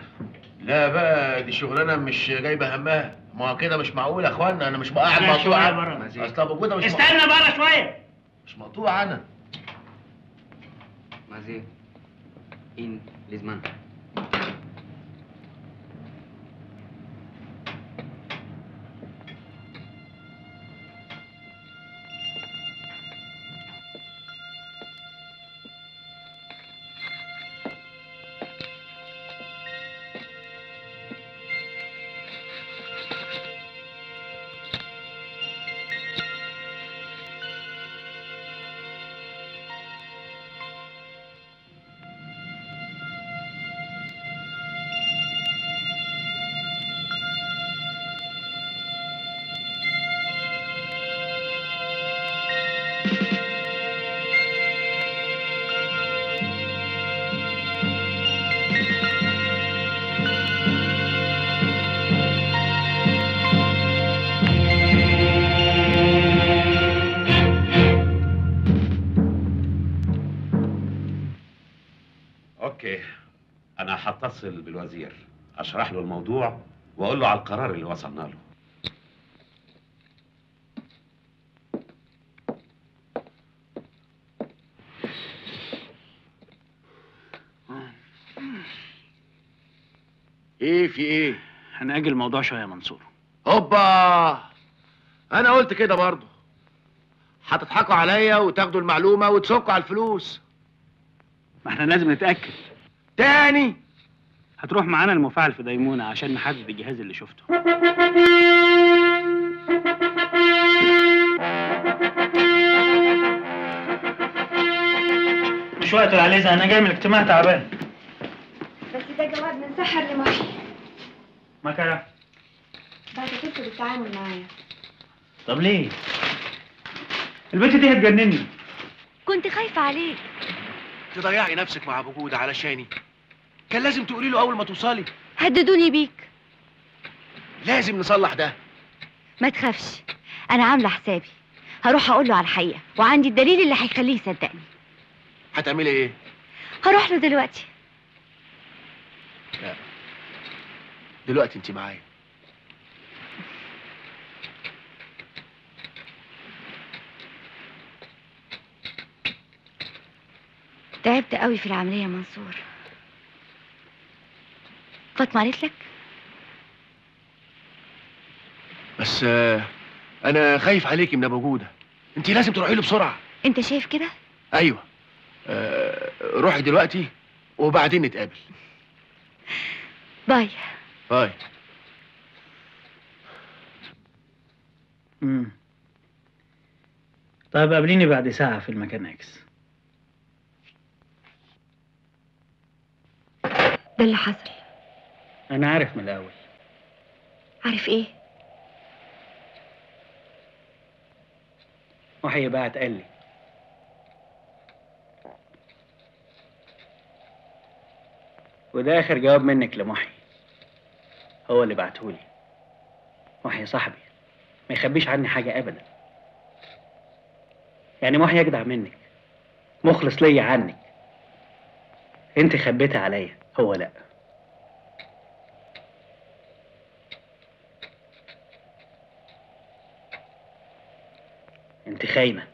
لا بقى دي شغلانة مش جايبة همها. ما هو كده مش معقول يا أخوانا؟ أنا مش قاعد مقطوع. أصل أبو جودة مش استنى بره شوية. مش مقطوع أنا مازي إن لزمان. أنا هتصل بالوزير. أشرح له الموضوع وأقول له على القرار اللي وصلنا له. إيه في إيه؟ هنأجل الموضوع شوية يا منصور. هوبا! أنا قلت كده برضه. هتضحكوا عليا وتاخدوا المعلومة وتسكوا على الفلوس. ما إحنا لازم نتأكد. تاني! هتروح معانا المفاعل في ديمونة عشان نحدد الجهاز اللي شفته. مش وقت العليزة أنا جاي من الاجتماع تعبان. بس ده جواب من سحر لمحي. ما كده بعتذرت بالتعامل معايا. طب ليه؟ البنت دي هتجنني. كنت خايفة عليك. تضيعي نفسك مع ابو علشاني. كان لازم تقولي له أول ما توصلي. هددوني بيك. لازم نصلح ده. ما تخافش أنا عاملة حسابي. هروح أقول له على الحقيقة وعندي الدليل اللي هيخليه يصدقني. هتعملي إيه؟ هروح له دلوقتي. لا. دلوقتي انت معايا. تعبت قوي في العملية يا منصور. فاطمه قالت لك بس آه، أنا خايف عليكي من أبو جودة. أنت لازم تروحي له بسرعة. أنت شايف كده؟ أيوه. آه، روحي دلوقتي وبعدين نتقابل. باي. باي. امم طيب قابليني بعد ساعة في المكان إكس ده اللي حصل. أنا عارف من الأول. عارف إيه؟ وحي بعت قال لي. وده آخر جواب منك لمحي. هو اللي بعتهولي. محي صاحبي ما يخبيش عني حاجة ابدا. يعني محي اجدع منك مخلص ليا عنك. أنت خبيتها عليا هو لأ. خاينة.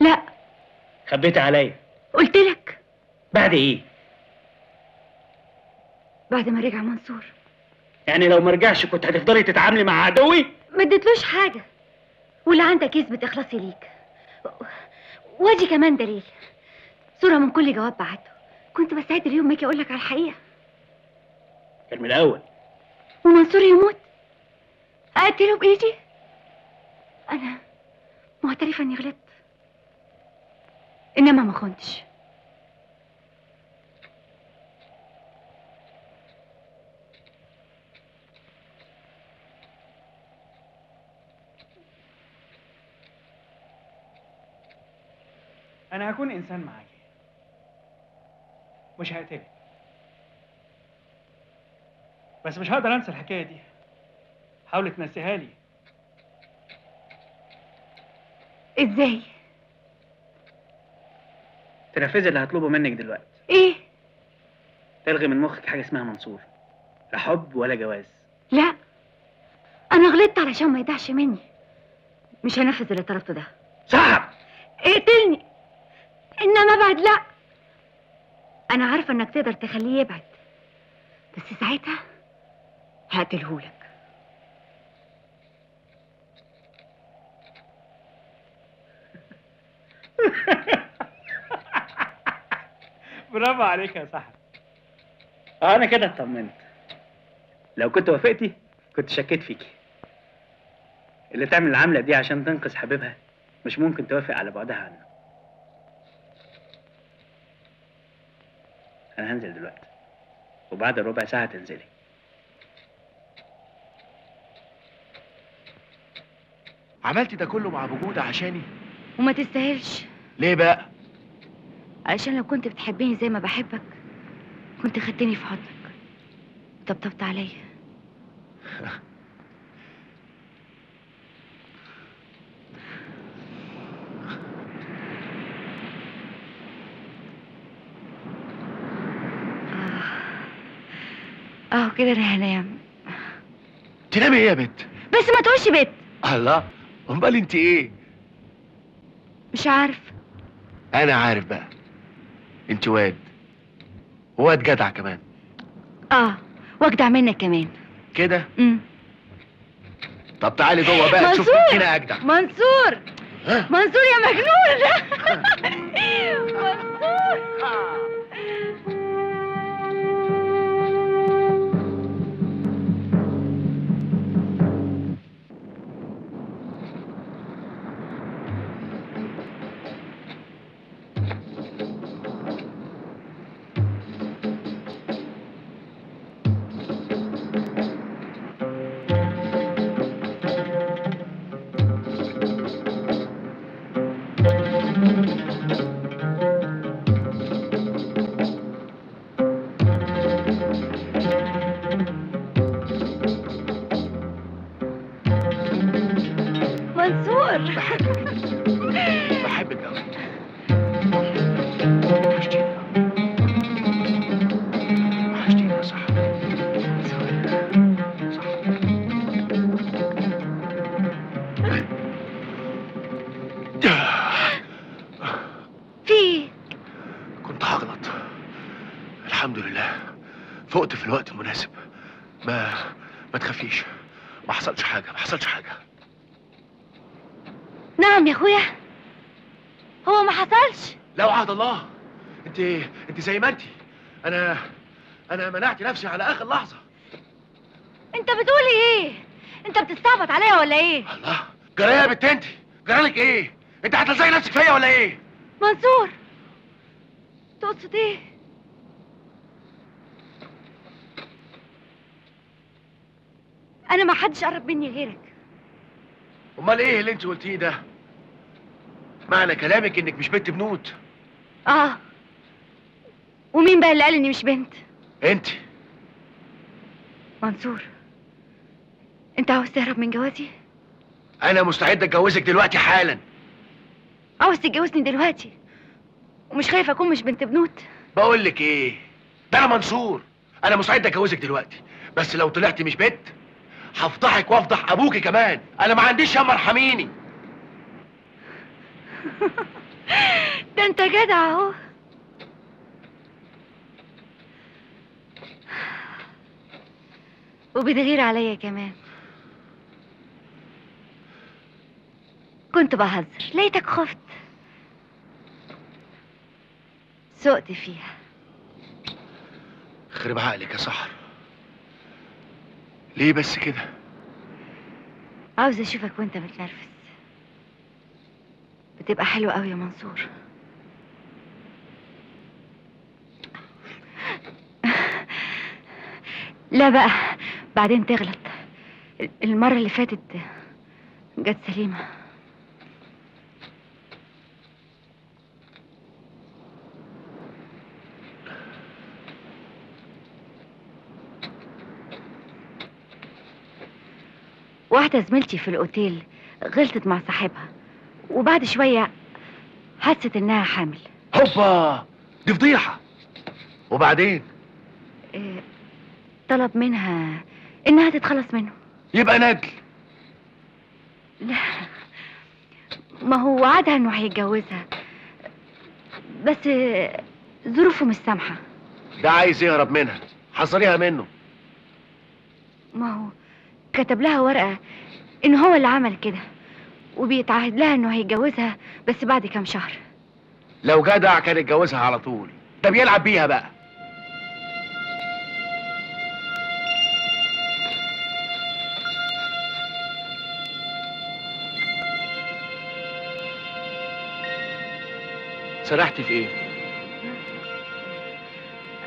لا. خبيتها عليا. قلت لك. بعد إيه؟ بعد ما رجع منصور. يعني لو ما رجعش كنت هتفضلي تتعاملي مع عدوي؟ ما اديتلوش حاجة. واللي عندك يثبت إخلاصي ليك. وادي كمان دليل. صورة من كل جواب بعته. كنت بستعد اليوم ما أجي أقول لك على الحقيقة. كان من الأول. ومنصور يموت. اقتله بايدي أنا معترفه إني غلطت. إنما ما خنتش. أنا هكون إنسان معاكي مش هقتلك بس مش هقدر أنسى الحكاية دي. حاولي تنسيها لي. إزاي؟ تنفذي اللي هطلبه منك دلوقتي. إيه؟ تلغي من مخك حاجة اسمها منصور. لا حب ولا جواز. لا. أنا غلطت علشان ما يضيعش مني. مش هنفذ اللي طلبته ده. صعب! اقتلني! إنما ابعد لا. أنا عارفة إنك تقدر تخليه يبعد. بس ساعتها هقتلهولك. برافو عليك يا صاحبي. أنا كده اطمنت. لو كنت وافقتي كنت شكيت فيكي. اللي تعمل العملة دي عشان تنقذ حبيبها مش ممكن توافق على بعدها عنه. أنا هنزل دلوقتي وبعد ربع ساعة تنزلي. عملت ده كله مع ابو جوده عشاني؟ وما تستاهلش. ليه بقى؟ علشان لو كنت بتحبني زي ما بحبك كنت خدتني في حضنك. طبطبت عليا. آه. اهو كده أنا هنام. تنامي إيه يا بت بس ما تقولش بيت الله أمال أنت إيه؟ مش عارف. أنا عارف بقى. أنت واد. واد جدع كمان. آه واجدع منك كمان. كده؟ امم طب تعالي جوه بقى! مين فينا أجدع. منصور؟ منصور يا مجنون! منصور! منصور زي ما انت أنا أنا منعت نفسي على اخر لحظة. انت بتقولي إيه؟ انت بتستعبط عليا ولا إيه؟ الله. جرى يا بنت انت جرالك إيه؟ انت هتلزقي نفسك فيا ولا إيه؟ منصور! تقصد إيه؟ أنا ما حدش قرب مني غيرك. امال إيه اللي انت قلتيه ده؟ معنى كلامك انك مش بنت بنوت. آه. ومين بقى اللي قال إني مش بنت؟ أنت. منصور أنت عاوز تهرب من جوازي؟ أنا مستعد أتجوزك دلوقتي حالا. عاوز تتجوزني دلوقتي؟ ومش خايف أكون مش بنت بنوت؟ بقول لك إيه؟ ده أنا منصور. أنا مستعد أتجوزك دلوقتي. بس لو طلعت مش بنت هفضحك وأفضح أبوكي كمان. أنا ما عنديش ياما ارحميني. ده أنت جدع أهو. وبتغير عليا كمان. كنت بهزر لقيتك خفت. سقت فيها. خرب عقلك يا صحر ليه بس كده؟ عاوز أشوفك وأنت متنرفز بتبقى حلو قوي يا منصور. لا بقى. بعدين تغلط. المرة اللي فاتت جت سليمة. واحدة زميلتي في الأوتيل غلطت مع صاحبها وبعد شوية حست إنها حامل. هوبا! دي فضيحة! وبعدين؟ إيه، طلب منها إنها تتخلص منه. يبقى ندل لا. ما هو وعدها إنه هيتجوزها. بس ظروفه مش سامحة. ده عايز يهرب منها. حصريها منه. ما هو كتب لها ورقة إن هو اللي عمل كده وبيتعهد لها إنه هيتجوزها بس بعد كام شهر. لو جدع كان يتجوزها على طول. ده بيلعب بيها بقى. سرحتي في إيه؟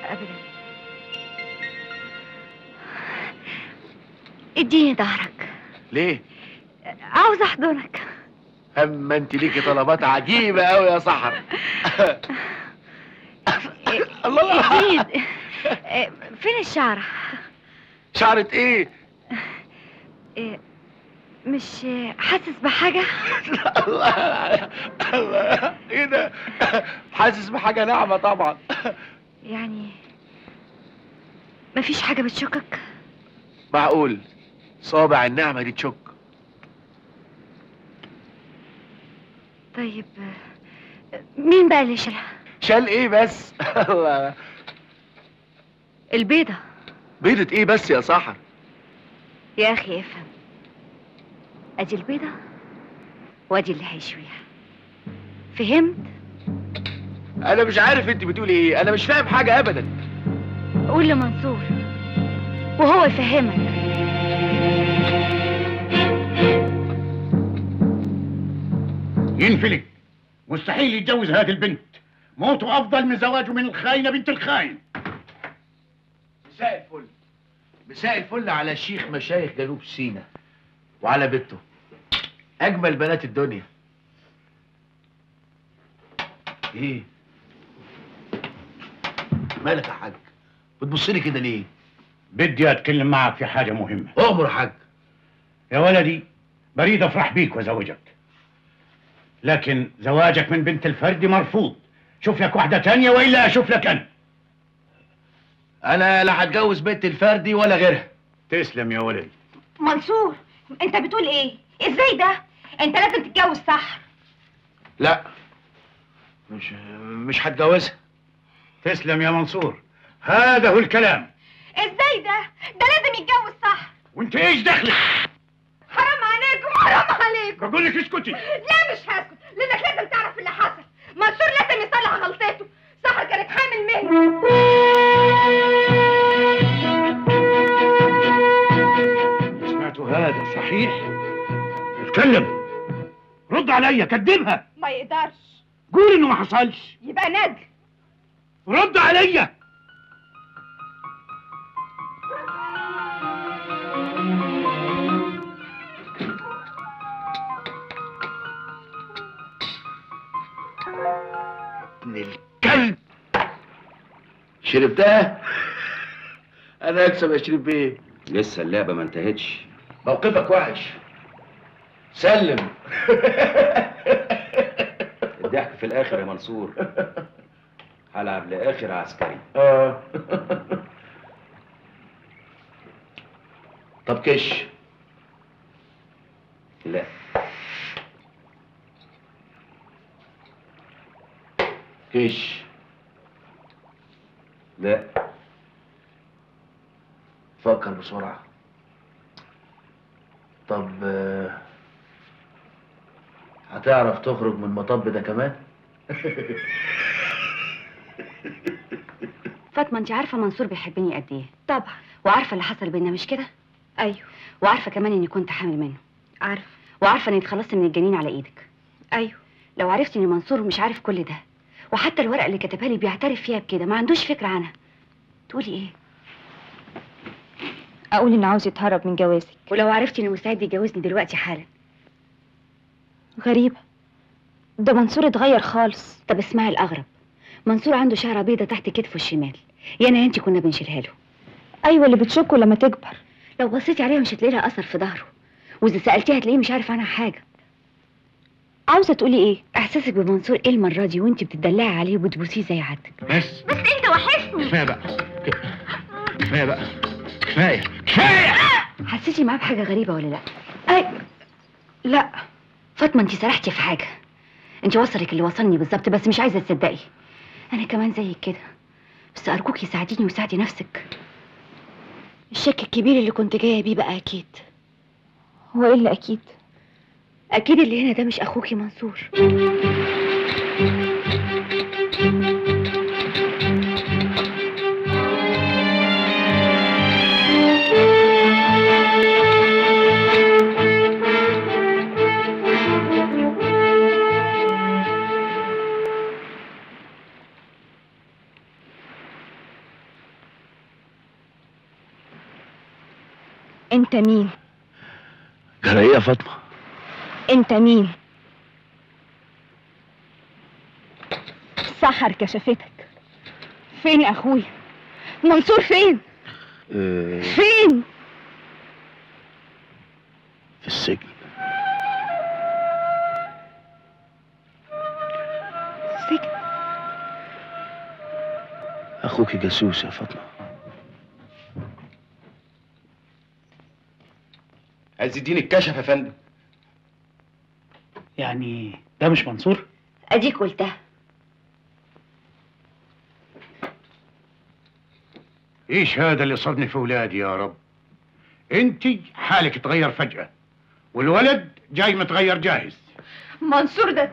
أبدا. إديني ظهرك. ليه؟ عاوز أحضنك. أما أنت ليكي طلبات عجيبة قوي يا سحر. الله. إيه، فين الشعرة؟ شعرة إيه؟ مش حاسس بحاجة؟ الله الله إيه ده؟ حاسس بحاجة ناعمة طبعا. يعني مفيش حاجة بتشكك؟ معقول؟ صابع النعمه دي تشك. طيب مين بقى اللي شالها؟ شال إيه بس؟ الله. البيضة. بيضة إيه بس يا سحر يا أخي افهم. أدي البيضة وأدي اللي هيشويها فهمت؟ أنا مش عارف أنت بتقولي إيه. أنا مش فاهم حاجة ابدا. قول لمنصور وهو يفهمك. ينفلك مستحيل يتجوز هذه البنت. موته أفضل من زواجه من الخاينه بنت الخاين. مساء الفل. مساء الفل على شيخ مشايخ جنوب سيناء وعلى بنته أجمل بنات الدنيا. إيه؟ مالك يا حاج؟ بتبص لي كده ليه؟ بدي أتكلم معك في حاجة مهمة. اؤمر يا حاج. يا ولدي بريد أفرح بيك وزوجك. لكن زواجك من بنت الفردي مرفوض. شوف لك واحدة تانية وإلا أشوف لك أنا. أنا لا هتجوز بنت الفردي ولا غيرها. تسلم يا ولدي. منصور أنت بتقول إيه؟ إزاي ده؟ انت لازم تتجوز صح؟ لا. مش مش هتجوزها. تسلم يا منصور. هذا هو الكلام. إزاي ده؟ ده لازم يتجوز صح؟ وانت إيش دخلك؟ حرام عليكم حرام عليكم. بقول لك اسكتي. لا مش هسكت لانك لازم تعرف اللي حصل. منصور لازم يصلح غلطته سحر كانت حامل منه. سمعت هذا صحيح؟ اتكلم. رد عليا كدبها. ما يقدرش. قول إنه ما حصلش. يبقى ندل رد عليا. ابن الكلب. شربتها؟ أنا أكسب يا شريف بيه لسه اللعبة ما انتهتش. موقفك وحش. سلم. الضحك في الآخر يا منصور. هلعب لاخر عسكري. آه. طب كش. لا. كش. لا. فكر بسرعة. طب آه، هتعرف تخرج من المطب ده كمان؟ فاطمة انت عارفة منصور بيحبني قد إيه؟ طبعا. وعارفة اللي حصل بينا مش كده؟ أيوه. وعارفة كمان إني كنت حامل منه. عارف وعارفة إني اتخلصت من الجنين على إيدك. أيوه. لو عرفت إن منصور مش عارف كل ده وحتى الورقة اللي كتبها لي بيعترف فيها بكده ما عندوش فكرة عنها. تقولي إيه؟ أقول إنه عاوز يتهرب من جوازك. ولو عرفتي إنه مستعد يتجوزني دلوقتي حالا. غريبة. ده منصور اتغير خالص. طب اسمعي الأغرب. منصور عنده شعره بيضه تحت كتفه الشمال. يا أنا انت كنا بنشيلها له. أيوه اللي بتشكه لما تكبر. لو بصيتي عليها مش هتلاقي لها أثر في ظهره. وإذا سالتيه هتلاقيه مش عارف عنها حاجة. عاوزة تقولي إيه؟ إحساسك بمنصور إيه المرة دي وانت بتدلعي عليه وبتبوسيه زي عادتك؟ بس. بس أنت وحشني. كفاية بقى. كفاية بقى. كفاية. كفاية. حسيتي معاه بحاجة غريبة ولا لأ؟ أي... لأ. فاطمة انت سرحتي في حاجة. انت وصلك اللي وصلني بالظبط بس مش عايزة تصدقي. أنا كمان زيك كده. بس ارجوكي ساعديني وساعدي نفسك. الشك الكبير اللي كنت جاية بيه بقى أكيد. هو إيه اللي أكيد؟ أكيد اللي هنا ده مش أخوكي منصور. انت مين؟ جرى إيه يا فاطمة. انت مين؟ سحر كشفتك. فين أخويا؟ منصور فين؟ آه، فين؟ في السجن. سجن. أخوك جاسوس يا فاطمة. عايز يديني الكشف يا فندم. يعني ده مش منصور؟ أديك قلتها. إيش هذا اللي صدني في ولادي يا رب؟ أنت حالك اتغير فجأة والولد جاي متغير جاهز. منصور ده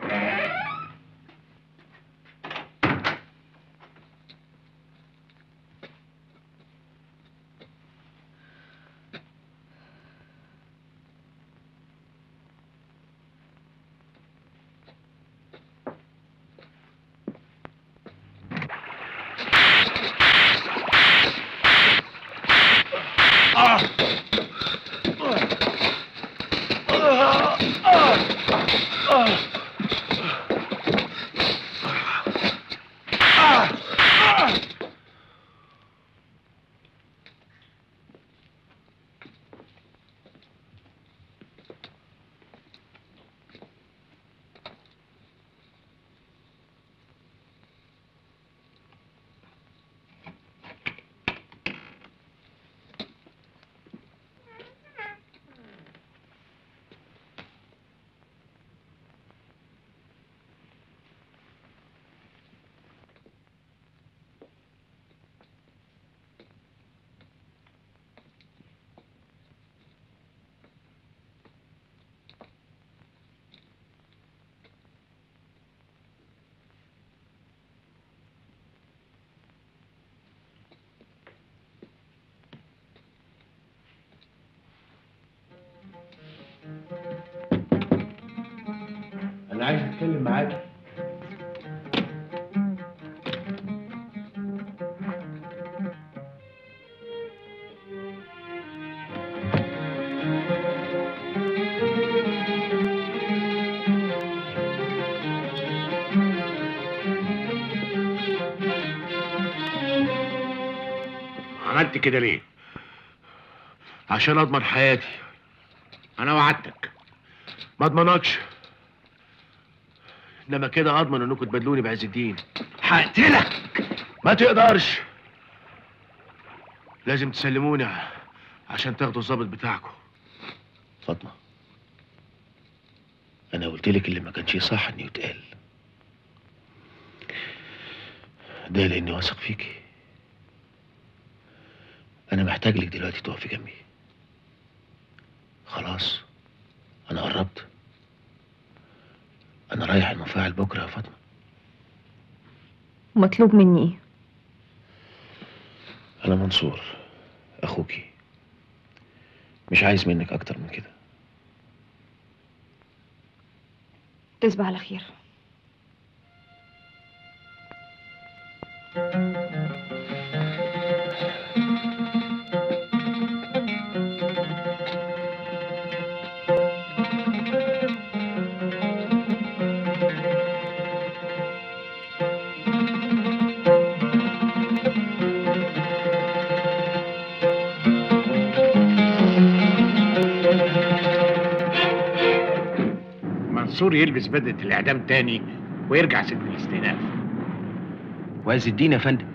عملت كده ليه؟ عشان أضمن حياتي. أنا وعدتك. ما أضمنكش. إنما كده أضمن إنكم تبادلوني بعز الدين. هقتلك! ما تقدرش. لازم تسلموني عشان تاخدوا الضابط بتاعكم. فاطمة أنا قلت لك اللي ما كانش صح انه يتقال ده لأني واثق فيكي. أنا محتاج لك دلوقتي تقفي جنبي. خلاص أنا قربت. أنا رايح المفاعل بكرة يا فاطمة. مطلوب مني إيه؟ أنا منصور أخوكي. مش عايز منك أكتر من كده. تصبح على خير. منصور يلبس بدلة الإعدام تاني ويرجع سجن الاستئناف. وعز الدين يا فندم.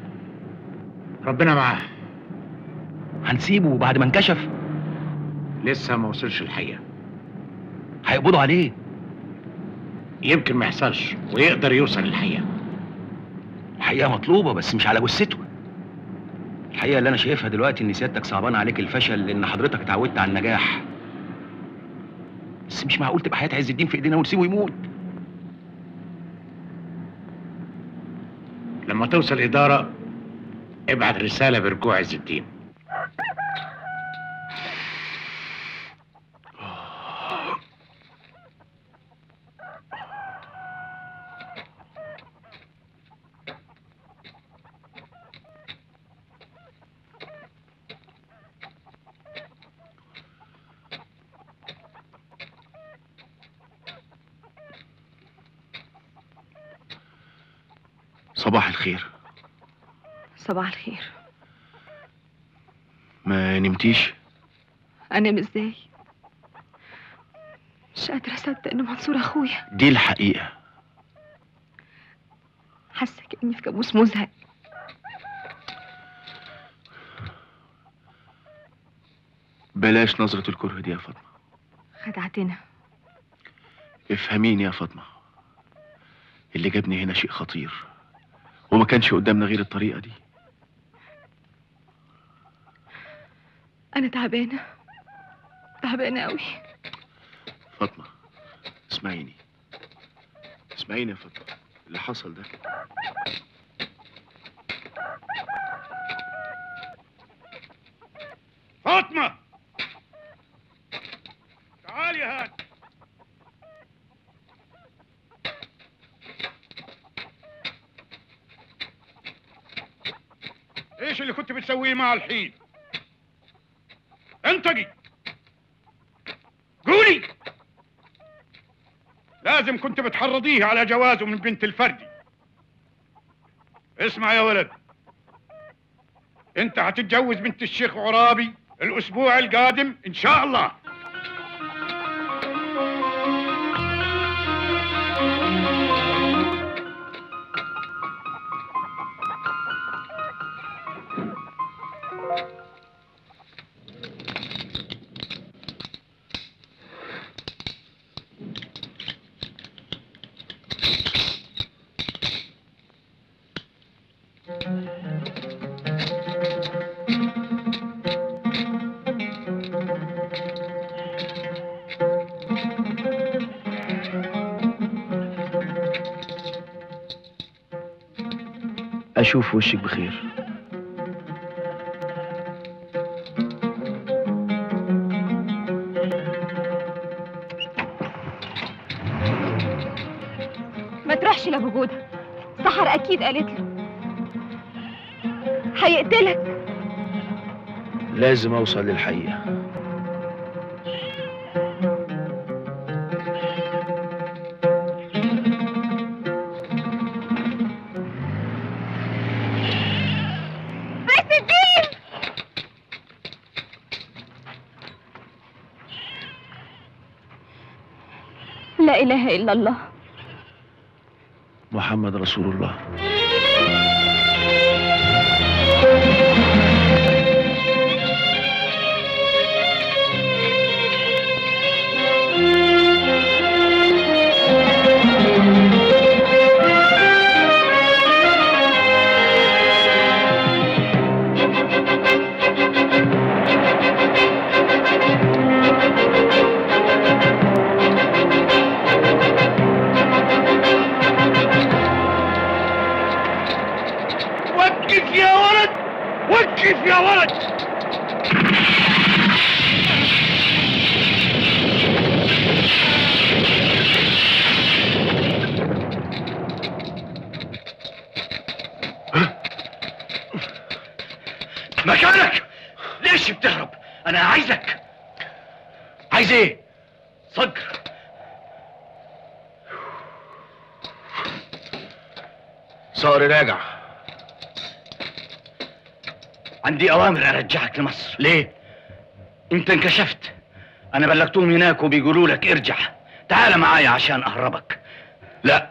ربنا معاه. هنسيبه بعد ما انكشف. لسه ما وصلش الحقيقة. هيقبضوا عليه. يمكن ما يحصلش ويقدر يوصل الحقيقة الحقيقة مطلوبة بس مش على جثته. الحقيقة اللي أنا شايفها دلوقتي إن سيادتك صعبان عليك الفشل لأن حضرتك اتعودت على النجاح. بس مش معقول تبقى حياة عز الدين في إيدينا ونسيبه يموت. لما توصل إدارة ابعت رسالة برجوع عز الدين صباح الخير. صباح الخير. ما نمتيش؟ أنام إزاي؟ مش قادرة أصدق إن منصور أخويا. دي الحقيقة. حاسة كأني في كابوس مزهق. بلاش نظرة الكره دي يا فاطمة. خدعتنا. افهميني يا فاطمة. اللي جابني هنا شيء خطير. وما كانش قدامنا غير الطريقة دي. أنا تعبانة. تعبانة قوي فاطمة اسمعيني. اسمعيني يا فاطمة اللي حصل ده. فاطمة! تعالي يا إيش اللي كنت بتسويه مع الحين؟ انطقي قولي. لازم كنت بتحرضيه على جوازه من بنت الفردي اسمع يا ولد. انت هتتجوز بنت الشيخ عرابي الأسبوع القادم إن شاء الله. أشوف وشك بخير. ما تروحش لأبو جودة. سحر أكيد قالت له. هيقتلك. لازم أوصل للحقيقة. لا اله إلا الله. محمد رسول الله. ارجعك لمصر ليه؟ انت انكشفت. أنا بلغتهم هناك وبيقولوا لك ارجع. تعال معايا عشان اهربك. لا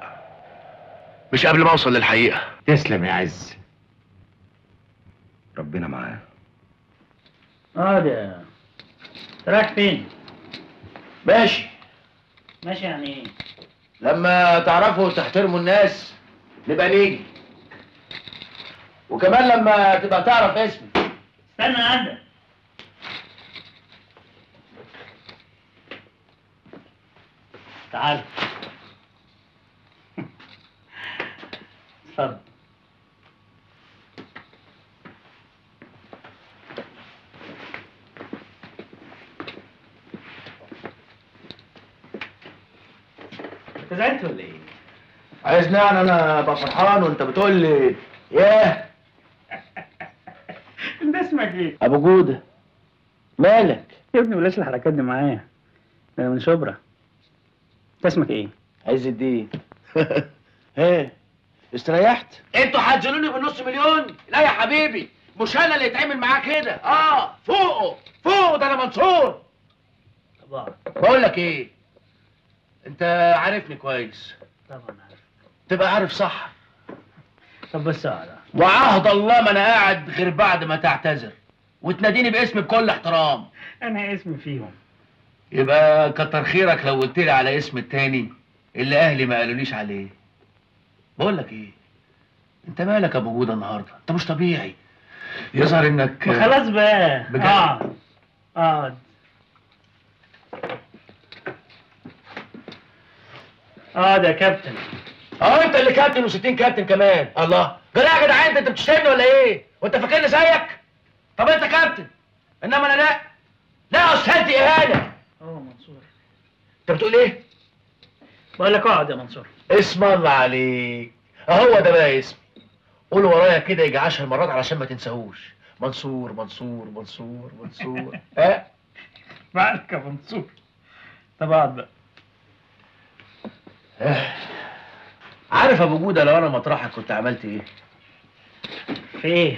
مش قبل ما اوصل للحقيقة. تسلم يا عز. ربنا معاه آه ده. رايح فين؟ ماشي. ماشي يعني إيه؟ لما تعرفوا وتحترموا الناس نبقى نيجي. وكمان لما تبقى تعرف اسمي. استنى عندك تعال. اتفضل. انت زعلت ولا إيه؟ عايزني يعني أنا ابقى فرحان وانت بتقول لي ياه اسمك إيه؟ أبو جودة. مالك؟ يا ابني بلاش الحركات دي معايا. أنا من شبرا. انت اسمك إيه؟ عز الدين. إيه استريحت؟ أنتوا هتزلوني بالنص مليون. لا يا حبيبي مش أنا اللي يتعمل معاه كده. آه فوقه فوقه ده أنا منصور. طبعا. بقول لك إيه؟ أنت عارفني كويس. طبعا عارف تبقى عارف صح. طب بس اقعد وعهد الله ما أنا قاعد غير بعد ما تعتذر. وتناديني باسمي بكل احترام. أنا اسمي فيهم. يبقى كتر خيرك لو قلت لي على اسم التاني اللي أهلي ما قالوليش عليه. بقول لك إيه؟ انت مالك يا ابو جودة النهارده؟ انت مش طبيعي. يظهر انك ما خلاص بقى. بجد؟ اقعد. اقعد. اقعد يا كابتن. آه انت اللي كابتن و60 كابتن كمان. الله. جرى يا جدعان انت انت بتشتمني ولا إيه؟ وانت فاكرني زيك؟ طب انت كابتن. انما أنا لا. لا يا أستاذ دي إهانة. آه منصور. انت بتقول إيه؟ بقول لك اقعد يا منصور. اسم الله عليك. اهو ده بقى اسمي قول ورايا كده يجي 10 مرات علشان ما تنساهوش. منصور منصور منصور منصور. ها؟ معاك يا منصور. طب اقعد بقى. عارف أبو جودة لو أنا مطرحك كنت عملت إيه؟ في إيه؟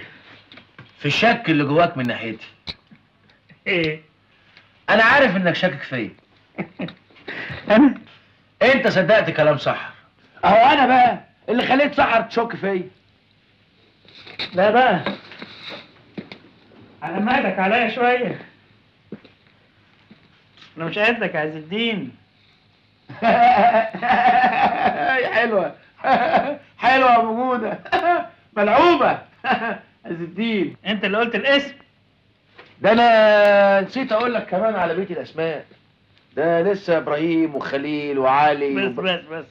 في الشك اللي جواك من ناحيتي. إيه؟ أنا عارف إنك شاكك فيا. أنا؟ أنت صدقت كلام سحر. أهو أنا بقى اللي خليت سحر تشك فيا. لا بقى. على مهلك عليا شوية. أنا مش قدك يا عز الدين. حلوة. أبو جوده ملعوبة. عز الدين. انت اللي قلت الاسم. ده أنا نسيت أقول لك كمان على بيت الأسماء. ده لسه إبراهيم وخليل وعلي بس بس بس.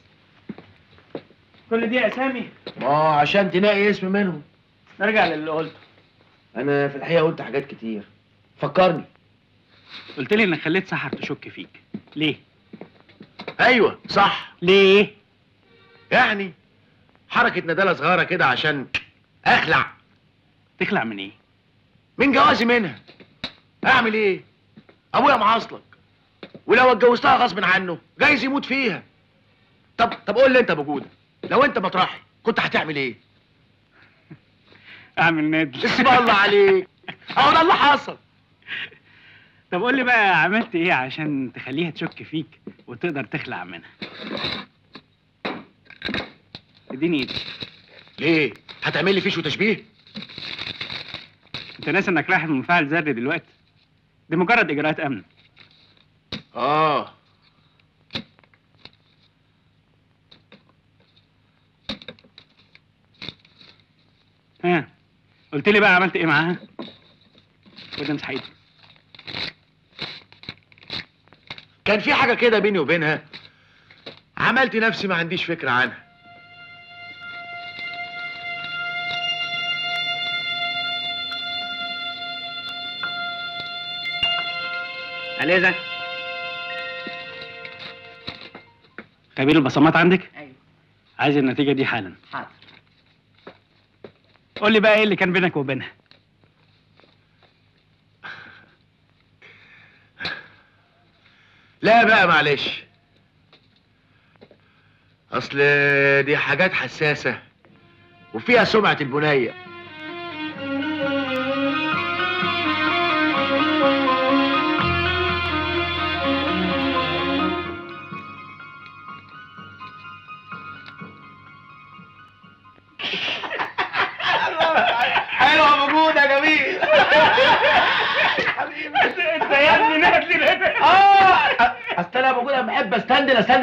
كل دي أسامي؟ ما هو عشان تلاقي اسم منهم. نرجع للي قلته. أنا في الحقيقة قلت حاجات كتير. فكرني. قلت لي إنك خليت سحر تشك فيك. ليه؟ أيوه صح. ليه؟ يعني حركة ندالة صغيره كده عشان أخلع. تخلع من إيه؟ من جوازي منها. أعمل إيه؟ أبويا معاصلك ولو اتجوزتها غصب عنه جايز يموت فيها. طب طب قول لي أنت أبو جودة لو أنت مطرحي كنت هتعمل إيه؟ أعمل نادل. اسم الله عليك. أهو ده اللي حصل. طب قول لي بقى عملت إيه عشان تخليها تشك فيك وتقدر تخلع منها؟ اديني ايدي. ليه؟ هتعمل لي فيش وتشبيه؟ انت ناسي انك رايح المنفعل ذري دلوقتي؟ دي مجرد اجراءات امن. آه. ها قلت لي بقى عملت إيه معاها؟ وده مش حقيقي كان في حاجة كده بيني وبينها. عملت نفسي ما عنديش فكرة عنها. عليزة خبير البصمات عندك؟ أيوه. عايز النتيجة دي حالا. حاضر. قول لي بقى إيه اللي كان بينك وبينها؟ لا بقى معلش. أصل دي حاجات حساسة وفيها سمعة البنية.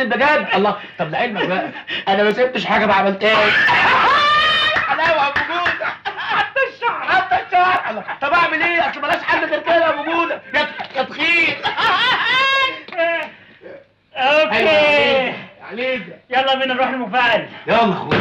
استندل بجد. الله. طب لعلمك بقى. أنا ما سبتش حاجة ما عملتهاش. حلاوة موجوده حتى الشعر. حتى الشعر. الله. طب أعمل إيه؟ أصل ملاش حل غير كده موجوده يا يا تخين. أوكي. عليك. يلا بينا نروح المفاعل. يلا أخويا.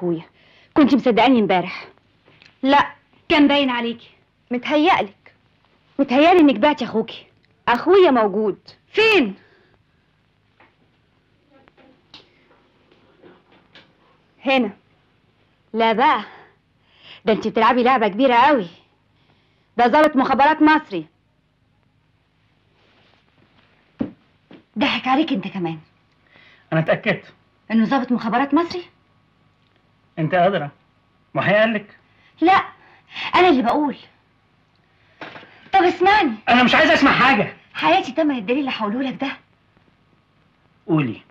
أخويا. كنت مصدقاني امبارح. لا. كان باين عليكي متهيألك. متهيألي إنك بعتي اخوكي أخويا موجود. فين؟ هنا. لا بقى. ده انت بتلعبي لعبة كبيرة قوي ده ضابط مخابرات مصري. ضحك عليك أنت كمان. أنا اتأكدت. إنه ضابط مخابرات مصري؟ انت قادره ما هي قال لك؟ لا أنا اللي بقول. طب اسمعني. أنا مش عايز أسمع حاجة. حياتي تمن الدليل اللي هقوله لك ده. قولي.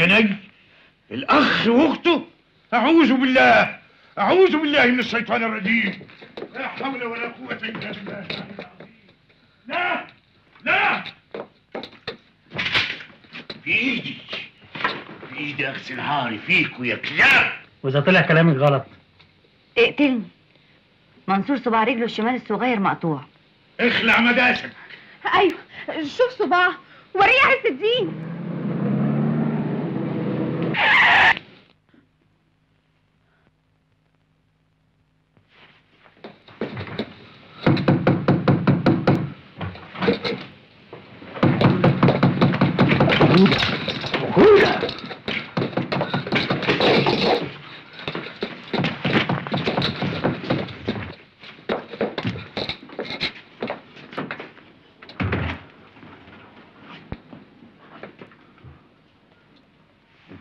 عيني الأخ وأخته. أعوذ بالله. أعوذ بالله من الشيطان الرجيم. لا حول ولا قوة إلا بالله. العلي العظيم لا! لا! في إيدي. في إيدي اغسل عاري فيكوا يا كلاب وإذا طلع كلامك غلط. اقتلني. منصور صباع رجله الشمال الصغير مقطوع. اخلع مداسك. أيوه. شوف صباع؟ وريه عز الدين. Yeah.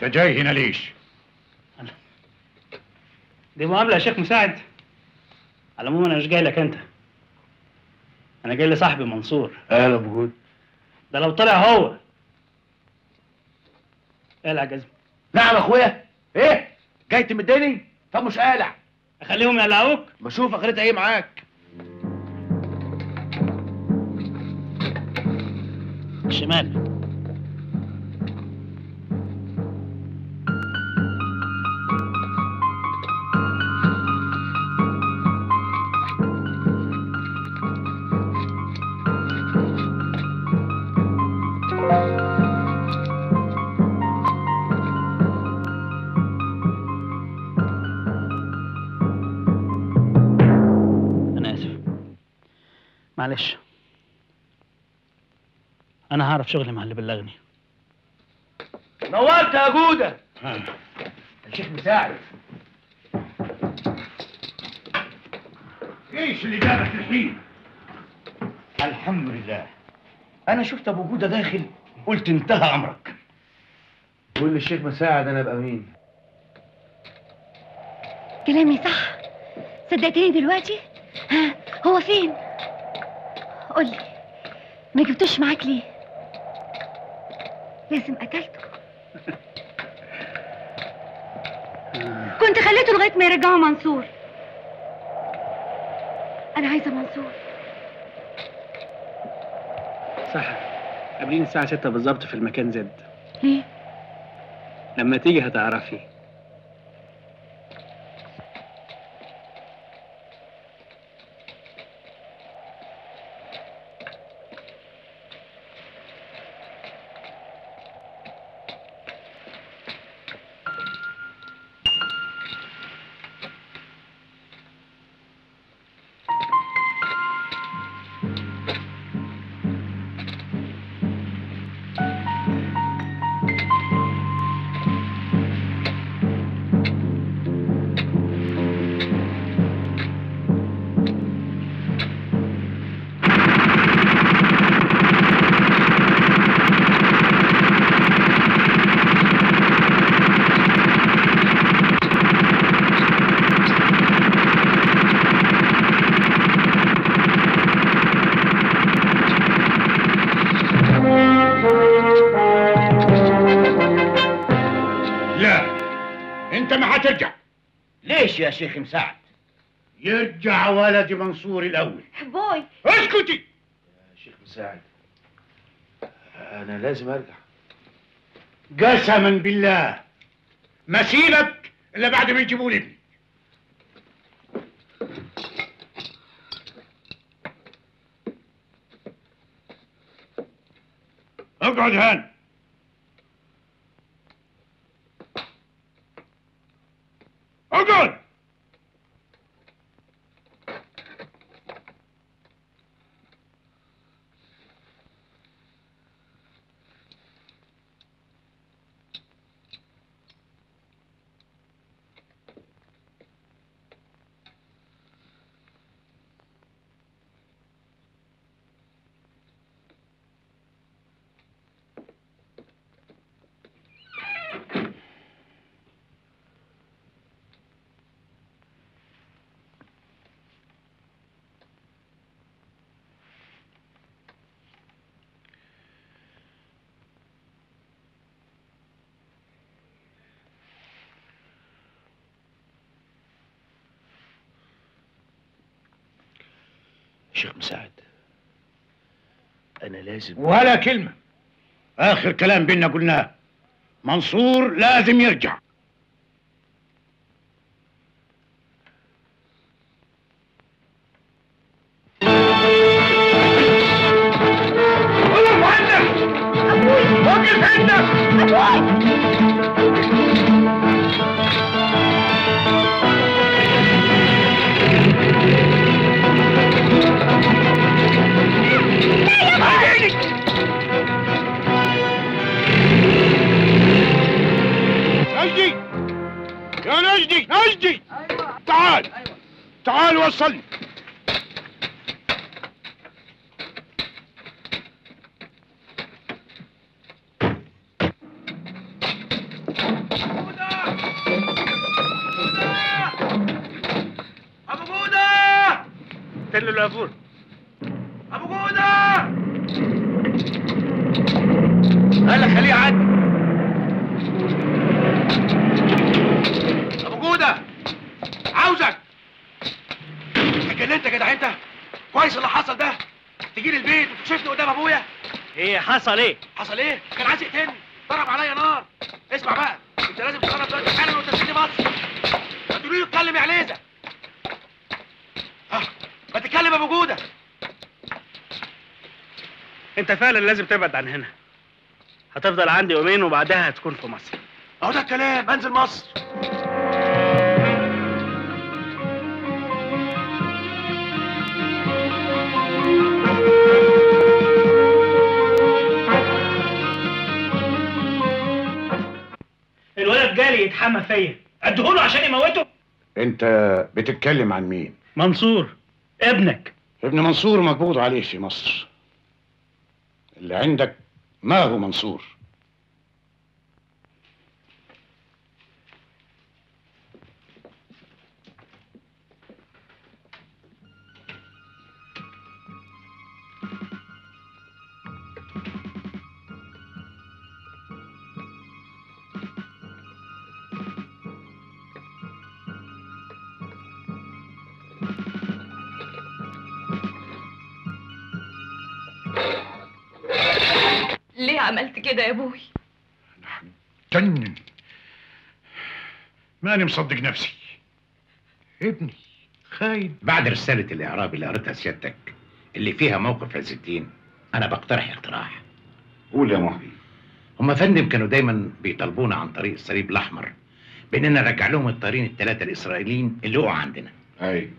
انت جاي هنا ليش؟ دي مقابلة يا شيخ مساعد. على العموم أنا مش جاي لك أنت. أنا جاي لصاحبي منصور. أهلا بوجود ده لو طلع هو. اقلع جزمة. نعم يا أخويا. إيه؟ جاي تمدني؟ طب مش قالع. أخليهم يقلعوك؟ بشوف اخرتها إيه معاك. الشمال معلش. أنا هعرف شغلي مع اللي بلغني. نورت يا جودة. الشيخ مساعد. إيش اللي جابك الحين؟ الحمد لله. أنا شفت أبو جودة داخل قلت انتهى أمرك. قول للشيخ مساعد أنا أبقى مين؟ كلامي صح. صدقتني دلوقتي؟ ها هو فين؟ قولي ما جبتوش معاك ليه؟ لازم قتلته. كنت خليته لغاية ما يرجعوا منصور. أنا عايزة منصور. صح. قابلين الساعة 6 بالظبط في المكان زد. ليه؟ لما تيجي هتعرفي. ولدي منصور الأول. بوي. اسكتي! شيخ مساعد أنا لازم أرجع. قسما بالله ما سيبك إلا بعد ما يجيبوا لي ابني. اقعد هان. اقعد! لازم. ولا كلمة. آخر كلام بينا قلناه. منصور لازم يرجع. وقف نجدي. يا نجدي نجدي. تعال تعال وصلني. أبو جوده أبو جوده هلا خليه يعدي. أبو جودة عاوزك. اتجننت يا جدع أنت كويس اللي حصل ده؟ تجي لي البيت وتكشفني قدام أبويا. إيه حصل إيه؟ حصل إيه؟ كان عايز يقتلني. ضرب عليا نار. اسمع بقى أنت لازم تتصرف دلوقتي حالا وأنت تسيبني مصر ما تقولي له اتكلم يا عليزة. آه ما تتكلم يا أبو جودة. انت فعلا لازم تبعد عن هنا. هتفضل عندي يومين وبعدها هتكون في مصر. أهو ده الكلام انزل مصر. الولد جالي يتحمى فيا. أديهوله عشان يموته. أنت بتتكلم عن مين؟ منصور ابنك. ابن منصور مقبوض عليه في مصر. اللي عندك ما هو منصور؟ عملت كده يا أبوي؟ جنن ماني مصدق نفسي. ابني خاين. بعد رسالة الإعراب اللي قريتها سيادتك اللي فيها موقف عز الدين أنا بقترح اقتراح. قول يا محبي هما فندم كانوا دايما بيطالبونا عن طريق الصليب الأحمر بإننا نرجع لهم الطيارين الثلاثة الإسرائيليين اللي وقعوا عندنا. أي.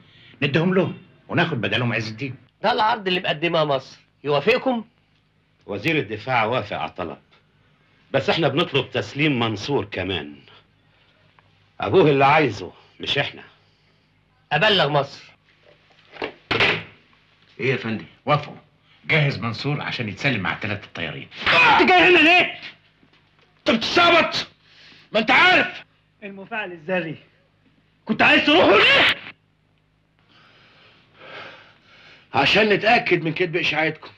نديهم لهم وناخد بدلهم عز الدين. ده العرض اللي مقدمها مصر. يوافقكم؟ وزير الدفاع وافق على الطلب. بس إحنا بنطلب تسليم منصور كمان. أبوه اللي عايزه مش إحنا. أبلغ مصر. إيه يا فندم؟ وافقوا. جهز منصور عشان يتسلم مع الثلاثة الطيارين. أنت جاي هنا ليه؟ أنت بتستعبط ما أنت عارف. المفاعل الذري. كنت عايز تروحوا ليه؟ عشان نتأكد من كذب اشاعتكم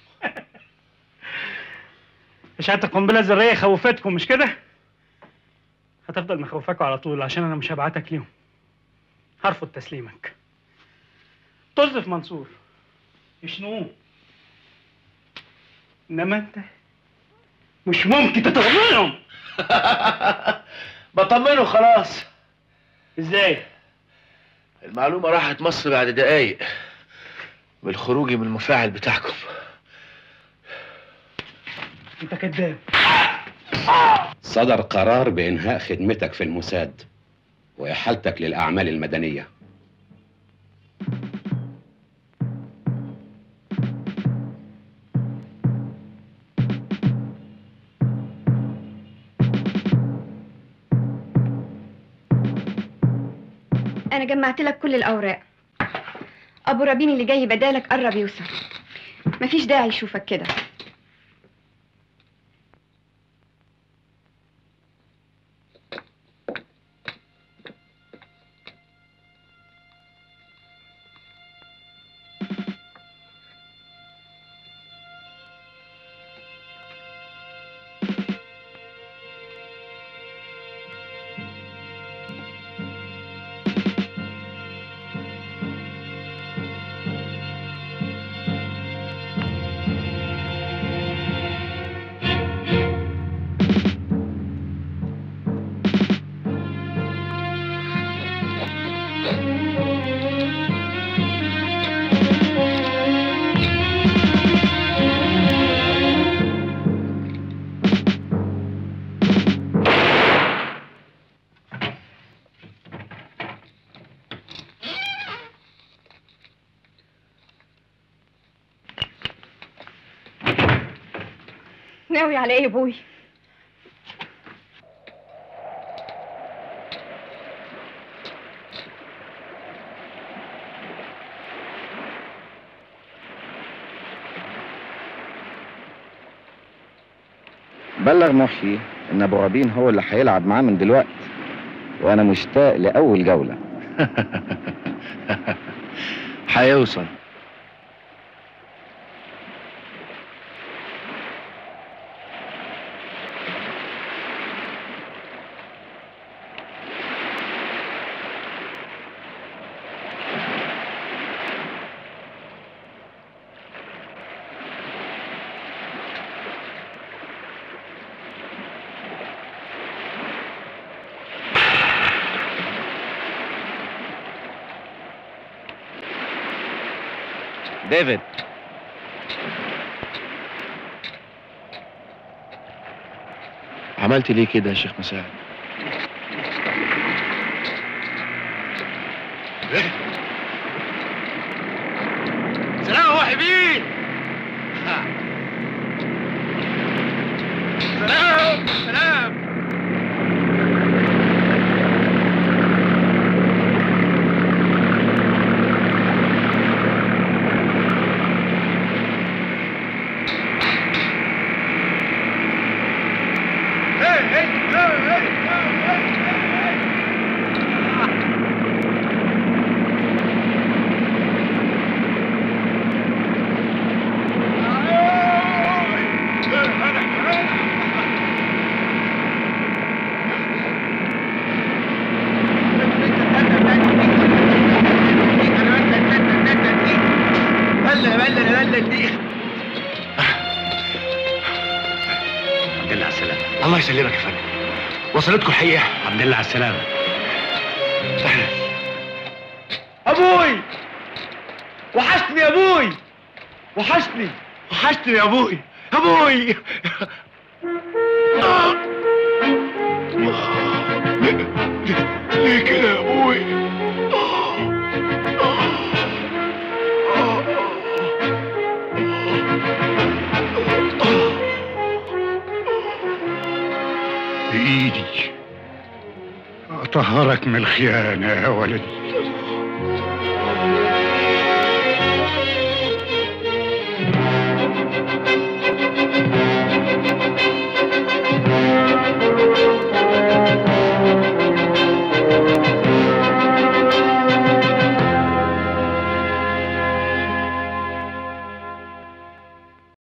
اشاعة القنبلة الذرية خوفتكم مش كده؟ هتفضل مخوفاكوا على طول عشان أنا مش هبعتك ليهم. هرفض تسليمك. طز في منصور. يشنوه إنما أنت مش ممكن تطمنهم. بطمنه خلاص. إزاي؟ المعلومة راحت مصر بعد دقايق من خروجي من المفاعل بتاعكم. انت كذاب. صدر قرار بإنهاء خدمتك في الموساد وإحالتك للأعمال المدنية. أنا جمعت لك كل الأوراق. أبو رابين اللي جاي بدالك قرب يوصل. مفيش داعي يشوفك كده. على إيه يا أبوي؟ بلغ محيي إن أبو ربين هو اللي هيلعب معاه من دلوقتي وأنا مشتاق لأول جولة. هيوصل. عملت ليه كده يا شيخ مساعد سلام يا محبين. سلام سلام. وصلتكم الحقيقة الحمد لله على السلامه أبوي! وحشتني يا أبوي! وحشتني. وحشتني يا أبوي. أبوي! الخيانة يا ولدي